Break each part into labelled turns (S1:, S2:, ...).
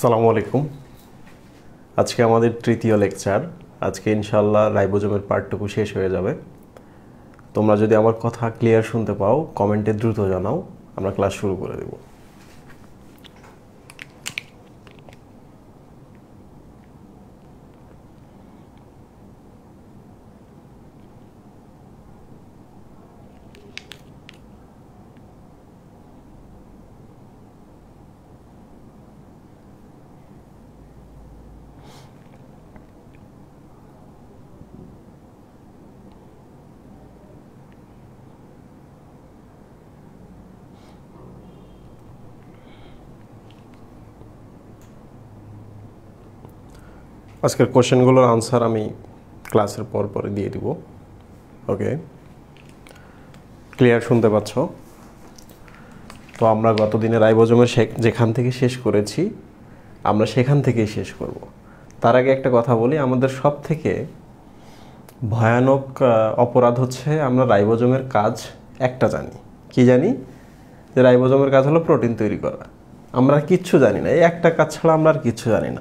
S1: আসসালামু আলাইকুম। আজকে আমাদের তৃতীয় লেকচার। আজকে ইনশাল্লাহ রাইবোজমের পার্টটুকু শেষ হয়ে যাবে। তোমরা যদি আমার কথা ক্লিয়ার শুনতে পাও কমেন্টে দ্রুত জানাও। আমরা ক্লাস শুরু করে দেব। আজকের কোশ্চেনগুলোর আনসার আমি ক্লাসের পর পরে দিয়ে দিব। ওকে? ক্লিয়ার শুনতে পাচ্ছ? তো আমরা গতদিনে রাইবোজমের যেখান থেকে শেষ করেছি, আমরা সেখান থেকেই শেষ করব। তার আগে একটা কথা বলি, আমাদের সব থেকে ভয়ানক অপরাধ হচ্ছে আমরা রাইবোজমের কাজ একটা জানি। কি জানি? যে রাইবোজমের কাজ হলো প্রোটিন তৈরি করা। আমরা কিচ্ছু জানি না। এই একটা কাজ ছাড়া আমরা আর কিচ্ছু জানি না।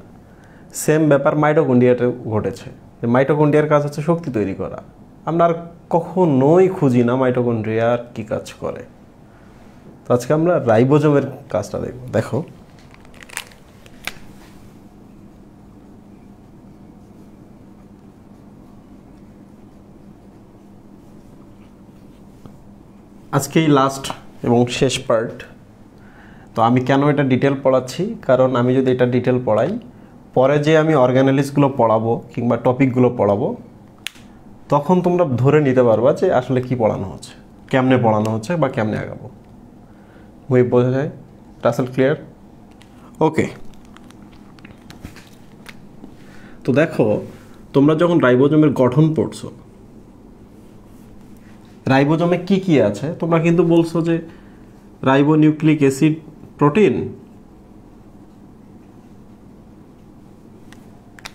S1: সেম ব্যাপার মাইটোকন্ডিয়াতে ঘটেছে। যে মাইটোকন্ডিয়ার কাজ হচ্ছে শক্তি তৈরি করা। আমরা আর কখনোই খুঁজি না মাইটোকন্ড্রিয়া আর কী কাজ করে। তো আজকে আমরা রাইবোজমের কাজটা দেখব। দেখো। আজকেই লাস্ট এবং শেষ পার্ট তো আমি কেন এটা ডিটেল পড়াচ্ছি? কারণ আমি যদি এটা ডিটেল পড়াই পরে যে আমি অর্গানালিসগুলো পড়াবো কিংবা টপিকগুলো পড়াবো, তখন তোমরা ধরে নিতে পারবা যে আসলে কি পড়ানো হচ্ছে, কেমনে পড়ানো হচ্ছে বা কেমনে আগাবো। বই বোঝা যায়? টাসেল ক্লিয়ার ওকে তো দেখো, তোমরা যখন রাইবোজমের গঠন পড়ছো, রাইবোজমে কি কি আছে? তোমরা কিন্তু বলছো যে রাইবো নিউক্লিক অ্যাসিড প্রোটিন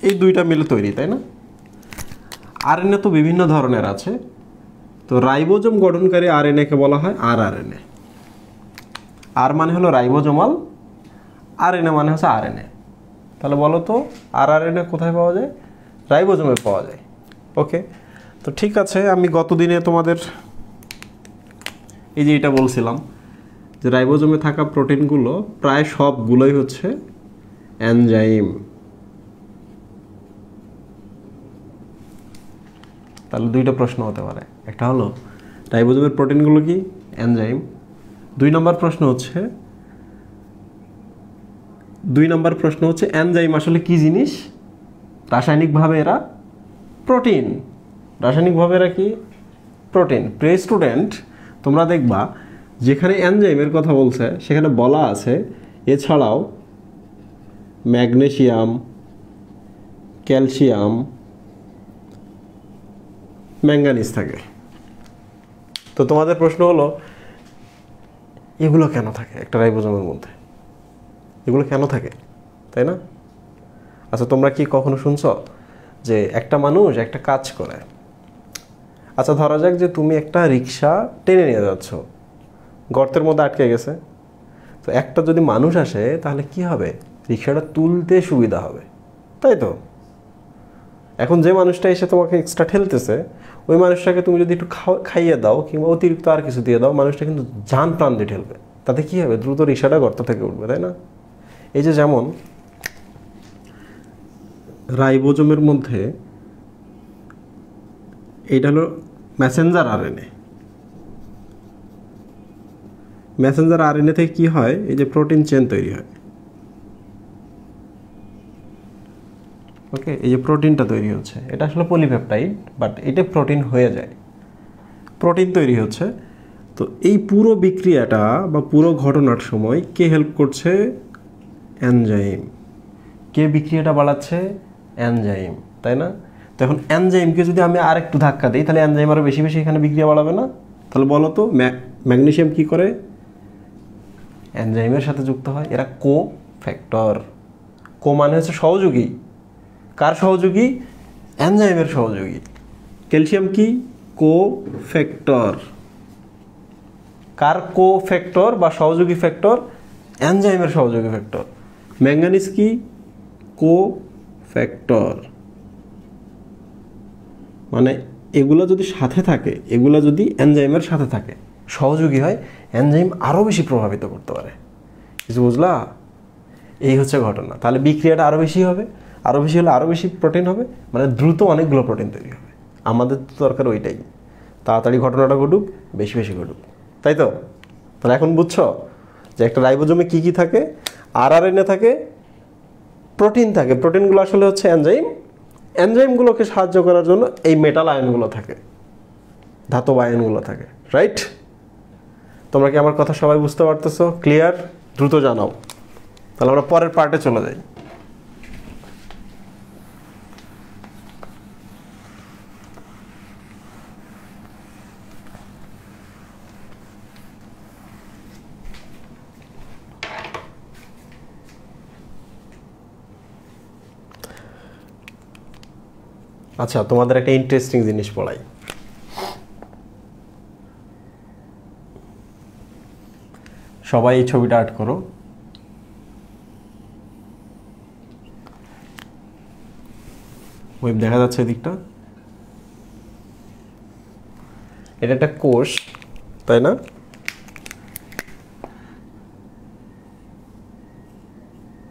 S1: এই দুইটা মিলে তৈরি, তাই না? আরএনএ তো বিভিন্ন ধরনের আছে। তো রাইবোজম গঠনকারী আর আরএনএকে বলা হয়? আর আরএনএ আর মানে হলো রাইবোজমাল, আরএনএ মানে হচ্ছে আরএনএ। তাহলে বলো তো আর আরএনএ কোথায় পাওয়া যায়? রাইবোজমে পাওয়া যায়। ওকে, তো ঠিক আছে, আমি গতদিনে তোমাদের এই যে এটা বলছিলাম, যে রাইবোজমে থাকা প্রোটিনগুলো প্রায় সবগুলোই হচ্ছে অ্যানজাইম তাহলে দুইটা প্রশ্ন হতে পারে। একটা হলো, রাইবোজোমের প্রোটিনগুলো কি? এনজাইম। দুই নম্বর প্রশ্ন হচ্ছে, দুই নম্বর প্রশ্ন হচ্ছে, এনজাইম আসলে কি জিনিস? রাসায়নিকভাবে এরা প্রোটিন। রাসায়নিকভাবে এরা কি? প্রোটিন। প্রে স্টুডেন্ট, তোমরা দেখবা, যেখানে এনজাইমের কথা বলছে, সেখানে বলা আছে, এছাড়াও ম্যাগনেশিয়াম ক্যালসিয়াম ম্যাঙ্গানিজ থাকে। তো তোমাদের প্রশ্ন হলো, এগুলো কেন থাকে একটা রাইবোজমের মধ্যে? এগুলো কেন থাকে? তাই না? আচ্ছা তোমরা কি কখনো শুনছ যে একটা মানুষ একটা কাজ করে? আচ্ছা ধরা যাক যে তুমি একটা রিক্সা টেনে নিয়ে যাচ্ছ। গর্তের মধ্যে আটকে গেছে। তো একটা যদি মানুষ আসে, তাহলে কি হবে? রিক্সাটা তুলতে সুবিধা হবে। তাই তো? এখন যে মানুষটা এসে তোমাকে এক্সট্রা ঠেলতেছে ওই মানুষটাকে তুমি যদি একটু খাইয়ে দাও কিংবা অতিরিক্ত আর কিছু দিয়ে দাও, মানুষটা কিন্তু যান প্রাণ দিয়ে ঠেলবে। তাতে কী হবে? দ্রুত রিক্সাটা গর্ত থেকে উঠবে, তাই না? এই যে যেমন রাইবোজমের মধ্যে এইটা হলো ম্যাসেঞ্জার আর আরএনএ ম্যাসেঞ্জার আর আরএনএ থেকে কী হয়? এই যে প্রোটিন চেন তৈরি হয়। ওকে এই যে প্রোটিনটা তৈরি হচ্ছে, এটা আসলে পলিপেপটাইড বাট এটা প্রোটিন হয়ে যায়। প্রোটিন তৈরি হচ্ছে, তো এই পুরো বিক্রিয়াটা বা পুরো ঘটনার সময় কে হেল্প করছে? অ্যানজাইম। কে বিক্রিয়াটা বাড়াচ্ছে? অ্যানজাইম, তাই না? তো এখন অ্যানজাইমকে যদি আমি আর একটু ধাক্কা দিই, তাহলে অ্যানজাইম আরও বেশি বেশি এখানে বিক্রিয়া বাড়াবে না? তাহলে বলো তো ম্যাগনেশিয়াম কি করে? অ্যানজাইমের সাথে যুক্ত হয়, এরা কো ফ্যাক্টর কো মানে হচ্ছে সহযোগী। কার সহযোগী? অ্যানজাইমের সহযোগী। ক্যালসিয়াম কি? কো ফ্যাক্টর কার কো ফ্যাক্টর বা সহযোগী ফ্যাক্টর? এনজাইমের সহযোগী ফ্যাক্টর। ম্যাঙ্গানিজ কি? কো ফ্যাক্টর মানে এগুলো যদি সাথে থাকে, এগুলো যদি এনজাইমের সাথে থাকে, সহযোগী হয়, এনজাইম আরও বেশি প্রভাবিত করতে পারে। কিছু বুঝলা? এই হচ্ছে ঘটনা। তাহলে বিক্রিয়াটা আরও বেশি হবে। আরও বেশি হলে আরও বেশি প্রোটিন হবে মানে দ্রুত অনেকগুলো প্রোটিন তৈরি হবে। আমাদের তো দরকার ওইটাই। তাড়াতাড়ি ঘটনাটা ঘটুক, বেশি বেশি ঘটুক। তাই তো? তাহলে এখন বুঝছ যে একটা রাইবোজোমে কী কী থাকে? আর আর এনে থাকে, প্রোটিন থাকে। প্রোটিনগুলো আসলে হচ্ছে এনজাইম। এনজাইমগুলোকে সাহায্য করার জন্য এই মেটাল আয়নগুলো থাকে। ধাতব আয়নগুলো থাকে, রাইট? তোমরা কি আমার কথা সবাই বুঝতে পারতেছো? ক্লিয়ার? দ্রুত জানাও। তাহলে আমরা পরের পার্টে চলে যাই। আচ্ছা তোমাদের একটা ইন্টারেস্টিং জিনিস পড়াই। সবাই এই ছবিটা আর্ট করো। ওয়েব দেখা যাচ্ছে এদিকটা। এটা একটা কোষ তাই না?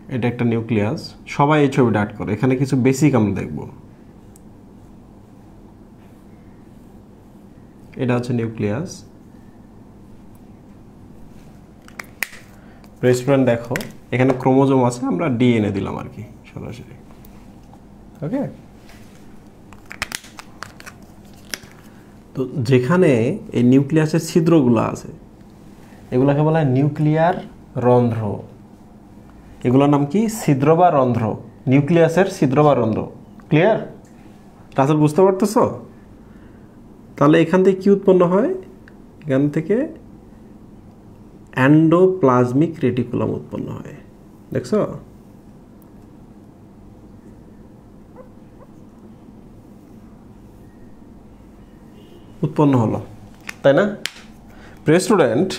S1: এটা একটা নিউক্লিয়াস সবাই এই ছবিটা আর্ট করো। এখানে কিছু বেসিক আমরা দেখব। এটা হচ্ছে নিউক্লিয়াস। রেস্টুরেন্ট দেখো, এখানে ক্রোমোজোম আছে, আমরা ডিএনএ দিলাম আর কি, সরাসরি। ওকে? তো যেখানে এই নিউক্লিয়াসের ছিদ্রগুলো আছে, এগুলোকে বলা হয় নিউক্লিয়ার রন্ধ্র। এগুলোর নাম কি? ছিদ্র বা রন্ধ্র। নিউক্লিয়াসের ছিদ্র বা রন্ধ্র। ক্লিয়ার রাসেল, বুঝতে পারতেছো? তাহলে এখান থেকে কি উৎপন্ন হয়? এখান থেকে অ্যান্ডোপ্লাজমিক রেটিকুলাম উৎপন্ন হয়। দেখছ? উৎপন্ন হলো, তাই না? প্রিয় স্টুডেন্ট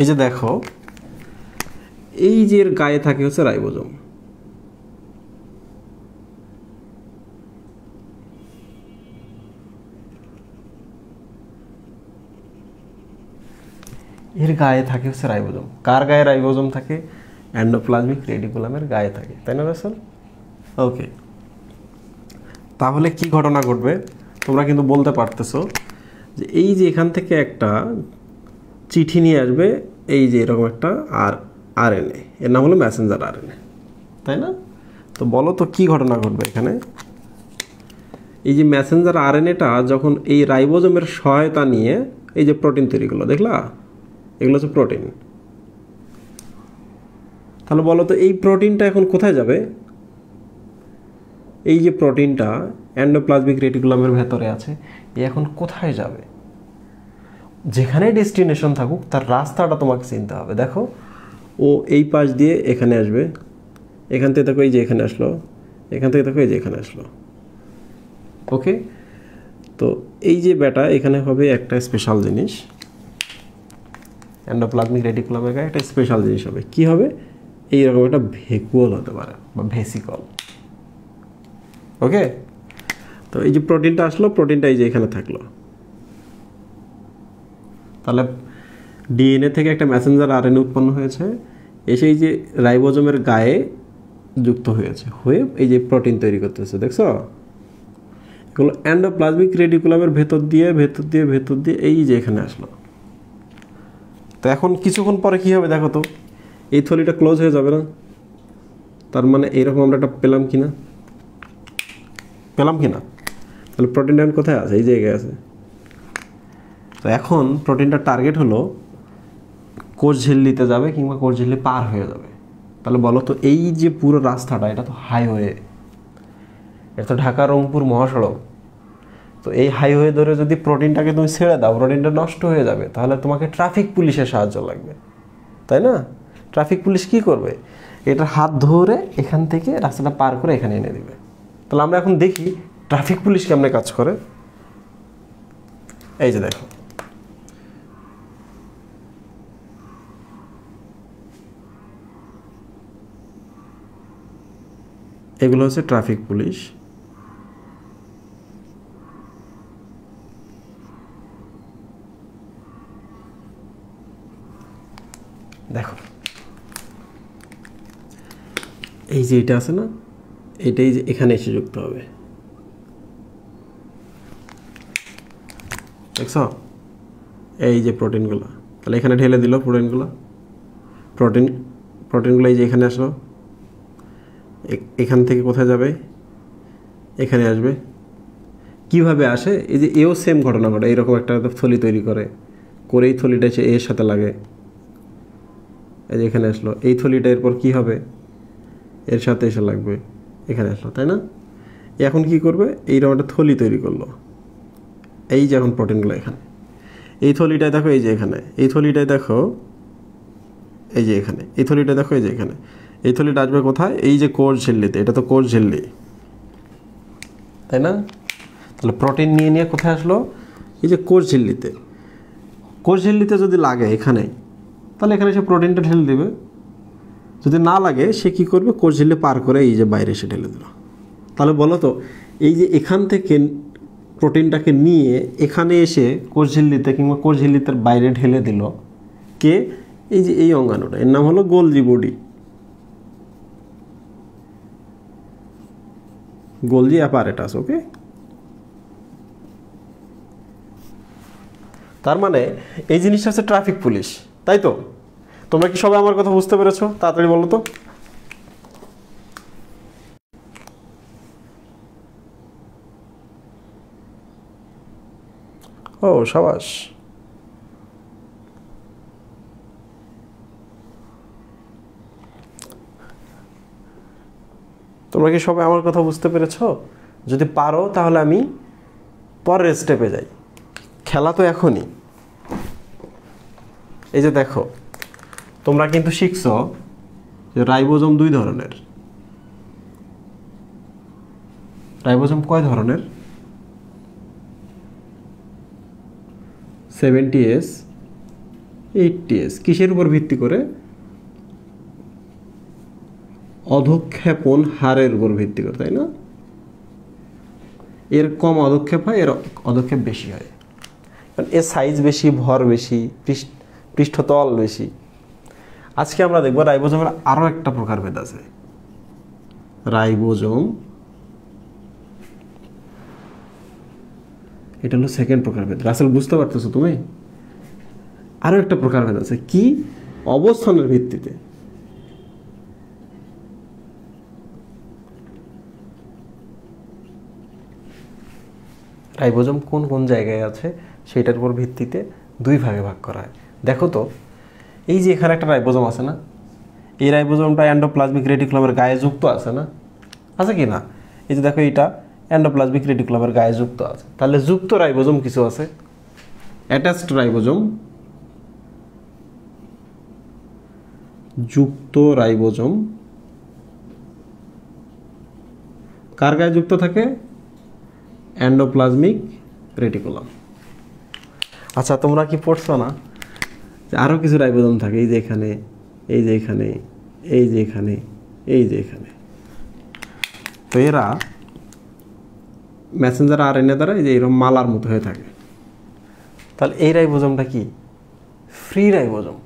S1: এই যে দেখো, এই যে এর গায়ে থাকে হচ্ছে রাইবোজোম। এর গায়ে থাকে, হচ্ছে রাইবোজোম। কার গায়ে রাইবোজোম থাকে? অ্যান্ডোপ্লাজমিক রেডিকুলামের গায়ে থাকে। তাই না, রাসেল? ওকে তাহলে কি ঘটনা ঘটবে? তোমরা কিন্তু বলতে পারতেছো যে এই যে এখান থেকে একটা চিঠি নিয়ে আসবে, এই যে এরকম একটা আর আর এর নাম হলো ম্যাসেঞ্জার আর তাই না? তো বলো তো, কি ঘটনা ঘটবে এখানে? এই যে ম্যাসেঞ্জার আর যখন এই রাইবোজোমের সহায়তা নিয়ে এই যে প্রোটিন তৈরি করল দেখলা? এগুলো হচ্ছে প্রোটিন তাহলে বলো তো, এই প্রোটিনটা এখন কোথায় যাবে? এই যে প্রোটিনটা অ্যান্ডোপ্লাজমিক রেটিকুলামের ভেতরে আছে, এ এখন কোথায় যাবে? যেখানে ডেস্টিনেশন থাকুক, তার রাস্তাটা তোমাকে চিনতে হবে। দেখো, ও এই পাশ দিয়ে এখানে আসবে। এখান থেকে দেখো এই যে এখানে আসলো। এখান থেকে দেখো এই যে এখানে আসলো। ওকে তো এই যে ব্যাটা, এখানে হবে একটা স্পেশাল জিনিস। অ্যান্ডোপ্লাজমিক রেটিকুলামের গায়ে একটা স্পেশাল জিনিস হবে। কি হবে? এইরকম একটা ভেকুয়াল হতে পারে, বা ভেসিকল। ওকে তো এই যে প্রোটিনটা আসলো, প্রোটিনটা এই যে এখানে থাকল। তাহলে ডিএনএ থেকে একটা মেসেঞ্জার আরএনএ উৎপন্ন হয়েছে, এসে এই যে রাইবোজোমের গায়ে যুক্ত হয়েছে, হয়ে এই যে প্রোটিন তৈরি করতেছে, দেখছ? এগুলো অ্যান্ডোপ্লাজমিক রেডিকুলামের ভেতর দিয়ে ভেতর দিয়ে ভেতর দিয়ে এই যে এখানে আসলো। তো এখন কিছুক্ষণ পরে কী হবে দেখো তো? এই থলিটা ক্লোজ হয়ে যাবে না? তার মানে এইরকম আমরা একটা পেলাম কি না পেলাম কি না তাহলে প্রোটিনটা কোথায় আছে? এই জায়গায় আছে। তো এখন প্রোটিনটার টার্গেট হলো কোষ ঝিল্লিতে যাবে কিংবা কোষ ঝিল্লি পার হয়ে যাবে। তাহলে বলো তো, এই যে পুরো রাস্তাটা, এটা তো হাইওয়ে এটা তো ঢাকা রংপুর মহাসড়ক। তো এই হাইওয়ে ধরে যদি প্রোটিনটাকে তুমি ছেড়ে দাও প্রোটিনটা নষ্ট হয়ে যাবে, তাহলে তোমাকে ট্রাফিক পুলিশের সাহায্য লাগবে। তাই না? ট্রাফিক পুলিশ কি করবে? এটা হাত ধরে এখান থেকে রাস্তাটা পার করে এখানে এনে দিবে। তাহলে আমরা এখন দেখি ট্রাফিক পুলিশ কেমনে কাজ করে। এই যে দেখো। এগুলো হচ্ছে ট্রাফিক পুলিশ। দেখো। এই যে এটা আছে না? এটাই যে এখানে এসে যুক্ত হবে। দেখছ? এই যে প্রোটিনগুলো। তাহলে এখানে ঢেলে দিল প্রোটিনগুলো। প্রোটিন, প্রোটিনগুলো এই যে এখানে আসলো। এখান থেকে কোথায় যাবে? এখানে আসবে। কীভাবে আসে? এই যে এও সেম ঘটনা ঘটে। এইরকম একটা থলি তৈরি করে। করেই থলিটা এসে এর সাথে লাগে। এই যে এখানে আসলো, এই থলিটা এরপর কি হবে? এর সাথে এসে লাগবে, এখানে আসলো, তাই না? এখন কি করবে? এইরকম একটা থলি তৈরি করল। এই যে এখন প্রোটিনগুলো এখানে। এই থলিটায় দেখো, এই যে এখানে। এই থলিটায় দেখো, এই যে এখানে। এই থলিটা দেখো, এই যে এখানে। এই থলিটা আসবে কোথায়? এই যে কোষ ঝিল্লিতে। এটা তো কোষ ঝিল্লি। তাই না? তাহলে প্রোটিন নিয়ে নিয়ে কোথায় আসলো? এই যে কোষ ঝিল্লিতে। কোষ ঝিল্লিতে যদি লাগে এখানে তাহলে এখানে সে প্রোটিনটা ঢেলে দেবে। যদি না লাগে, সে কি করবে? কোষ ঢেলে পার করে এই যে বাইরে এসে ঢেলে দিল। তাহলে বলো তো, এই যে এখান থেকে প্রোটিনটাকে নিয়ে এখানে এসে কোষ ঝিল্লিতে কিংবা কোষ ঝিল্লিতে বাইরে ঢেলে দিল, কে? এই যে এই অঙ্গাণুটা। এর নাম হলো Golgi body Golgi apparatus okay তার মানে এই জিনিসটা হচ্ছে ট্রাফিক পুলিশ তাই তো তোমরা কি সবাই আমার কথা বুঝতে পেরেছ? তাড়াতাড়ি বলো তো। ও, সাবাস। তোমরা কি সবাই আমার কথা বুঝতে পেরেছ? যদি পারো, তাহলে আমি পরের স্টেপে যাই। খেলা তো এখনই। এই যে দেখো, তোমরা কিন্তু শিখছো যে রাইবোজম দুই ধরনের। রাইবোজম কয় ধরনের? সেভেন্টি এস, এইটটি এস, কিসের উপর ভিত্তি করে? অধক্ষেপণ হারের উপর ভিত্তি করে, তাই না? এর কম অধক্ষেপ হয়, এর অধক্ষেপ বেশি হয়। কারণ এর সাইজ বেশি, ভর বেশি, পৃষ্ঠ- পৃষ্ঠতল বেশি। আজকে আমরা দেখব রাইবোজমের আরও একটা প্রকারভেদ আছে। রাইবোজম, এটা হলো সেকেন্ড প্রকারভেদ রাসেল, বুঝতে পারতেছো তুমি? আরও একটা প্রকারভেদ আছে। কি? অবস্থানের ভিত্তিতে। রাইবোজম কোন কোন জায়গায় আছে, সেটার উপর ভিত্তিতে দুই ভাগে ভাগ করা হয়। দেখো তো, এই যে এখানে একটা রাইবোজম আছে না? এই রাইবোজমটা অ্যান্ডোপ্লাজমিক রেটিকুলামের গায়ে যুক্ত আছে না? আছে কি না? এই যে দেখো এটা অ্যান্ডোপ্লাজমিক রেটিকুলামের গায়ে যুক্ত আছে। তাহলে যুক্ত রাইবোজম কিছু আছে? Attached ribosome. যুক্ত রাইবোজম। কার গায়ে যুক্ত থাকে? Endoplasmic reticulum. আচ্ছা তোমরা কি পড়ছো না? আরও কিছু রাইবোজম থাকে, এই যে এখানে, এই যে এখানে, এই যে এখানে, এই যে এখানে। তো এরা মেসেঞ্জার আর এনে দ্বারা এই যে এরকম মালার মতো হয়ে থাকে। তাহলে এই রাইবোজমটা কি? ফ্রি রাইবোজম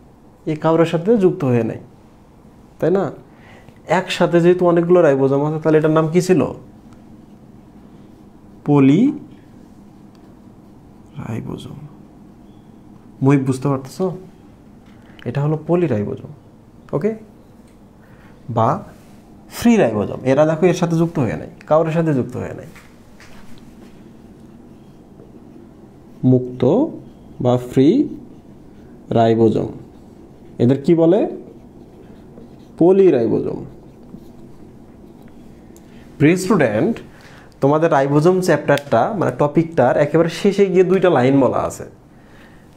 S1: এই কাউরের সাথে যুক্ত হয়ে নেই। তাই না? একসাথে যেহেতু অনেকগুলো রাইবোজম আছে, তাহলে এটার নাম কি ছিল? পলি রাইবোজম মুই বুঝতে পারতেছো? এটা হলো পলি রাইবোজম ওকে? বা ফ্রি রাইবোজম এরা দেখো এর সাথে যুক্ত হয়ে নাই কাউরের সাথে যুক্ত হয়ে নাই। মুক্ত বা ফ্রি রাইবোজম, এদের কি বলে? পলি রাইবোজম প্রিয় স্টুডেন্ট, তোমাদের রাইবোজম চ্যাপ্টারটা মানে টপিকটার একেবারে শেষে গিয়ে দুইটা লাইন বলা আছে।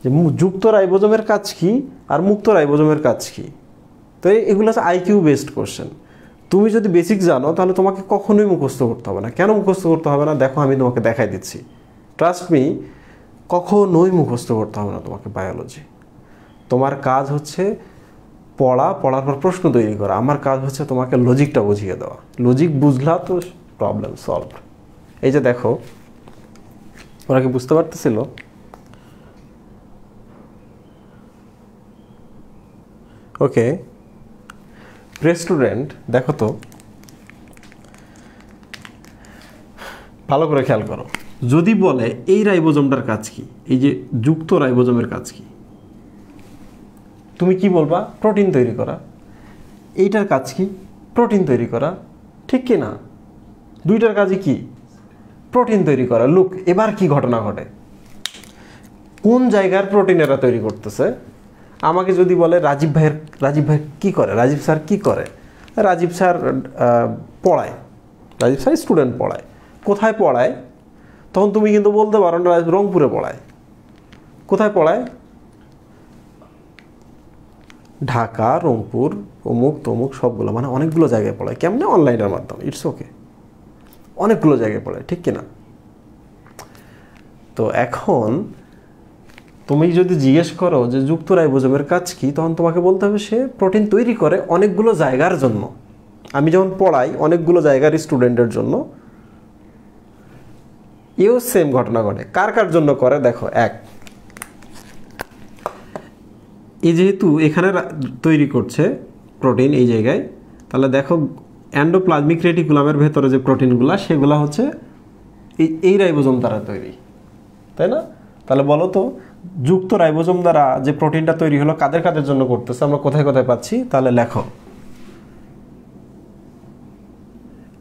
S1: যে যুক্ত রাইবোজমের কাজ কি আর মুক্ত রাইবোজমের কাজ কি? তো এগুলো হচ্ছে আইকিউ বেসড কোশ্চেন তুমি যদি বেসিক জানো, তাহলে তোমাকে কখনোই মুখস্থ করতে হবে না। কেন মুখস্থ করতে হবে না? দেখো, আমি তোমাকে দেখাই দিচ্ছি। ট্রাস্ট মি কখনোই মুখস্থ করতে হবে না তোমাকে বায়োলজি তোমার কাজ হচ্ছে পড়া, পড়ার পর প্রশ্ন তৈরি করা। আমার কাজ হচ্ছে তোমাকে লজিকটা বুঝিয়ে দেওয়া। লজিক বুঝলা তো প্রবলেম সলভ এই যে দেখো, ওরা কি বুঝতে পারতেছিল? ওকে। প্রে স্টুডেন্ট, দেখো তো। ভালো করে খেয়াল করো। যদি বলে, এই রাইবোজমটার কাজ কি? এই যে যুক্ত রাইবোজমের কাজ কি? তুমি কি বলবা? প্রোটিন তৈরি করা। এইটার কাজ কি? প্রোটিন তৈরি করা। ঠিক কি না? দুইটার কাজই কি? প্রোটিন তৈরি করা। লুক, এবার কি ঘটনা ঘটে? কোন জায়গার প্রোটিন এরা তৈরি করতেছে? আমাকে যদি বলে, রাজীব ভাইয়ের, রাজীব ভাই কী করে? রাজীব স্যার কী করে? রাজীব স্যার পড়ায়। রাজীব স্যার স্টুডেন্ট পড়ায়। কোথায় পড়ায়? তখন তুমি কিন্তু বলতে পারো না, রংপুরে পড়ায়। কোথায় পড়ায়? ঢাকা, রংপুর, অমুক, তমুক, সবগুলো। মানে অনেকগুলো জায়গায় পড়ায়। কেমনে? অনলাইনের মাধ্যমে। ইটস ওকে অনেকগুলো জায়গায় পড়ায়, ঠিক কিনা? তো এখন তুমি যদি জিজ্ঞেস করো যে যুক্ত রাইবোজমের কাজ কি, তখন তোমাকে বলতে হবে সে প্রোটিন তৈরি করে অনেকগুলো জায়গার জন্য। আমি যেমন পড়াই অনেকগুলো জায়গার স্টুডেন্টের জন্য, এও সেম ঘটনা ঘটে। কার কার জন্য করে দেখো, এক। এই যেহেতু এখানে তৈরি করছে প্রোটিন এই জায়গায়, তাহলে দেখো অ্যান্ডোপ্লাজমিক রেটিকুলামের ভেতরে যে প্রোটিনগুলো, সেগুলো হচ্ছে এই এই রাইবোজোম দ্বারা তৈরি। তাই না? তাহলে বলো তো যুক্ত রাইবোজোম দ্বারা যে প্রোটিনটা তৈরি হলো কাদের কাদের জন্য করতেছে, আমরা কোথায় কোথায় পাচ্ছি, তাহলে লেখো।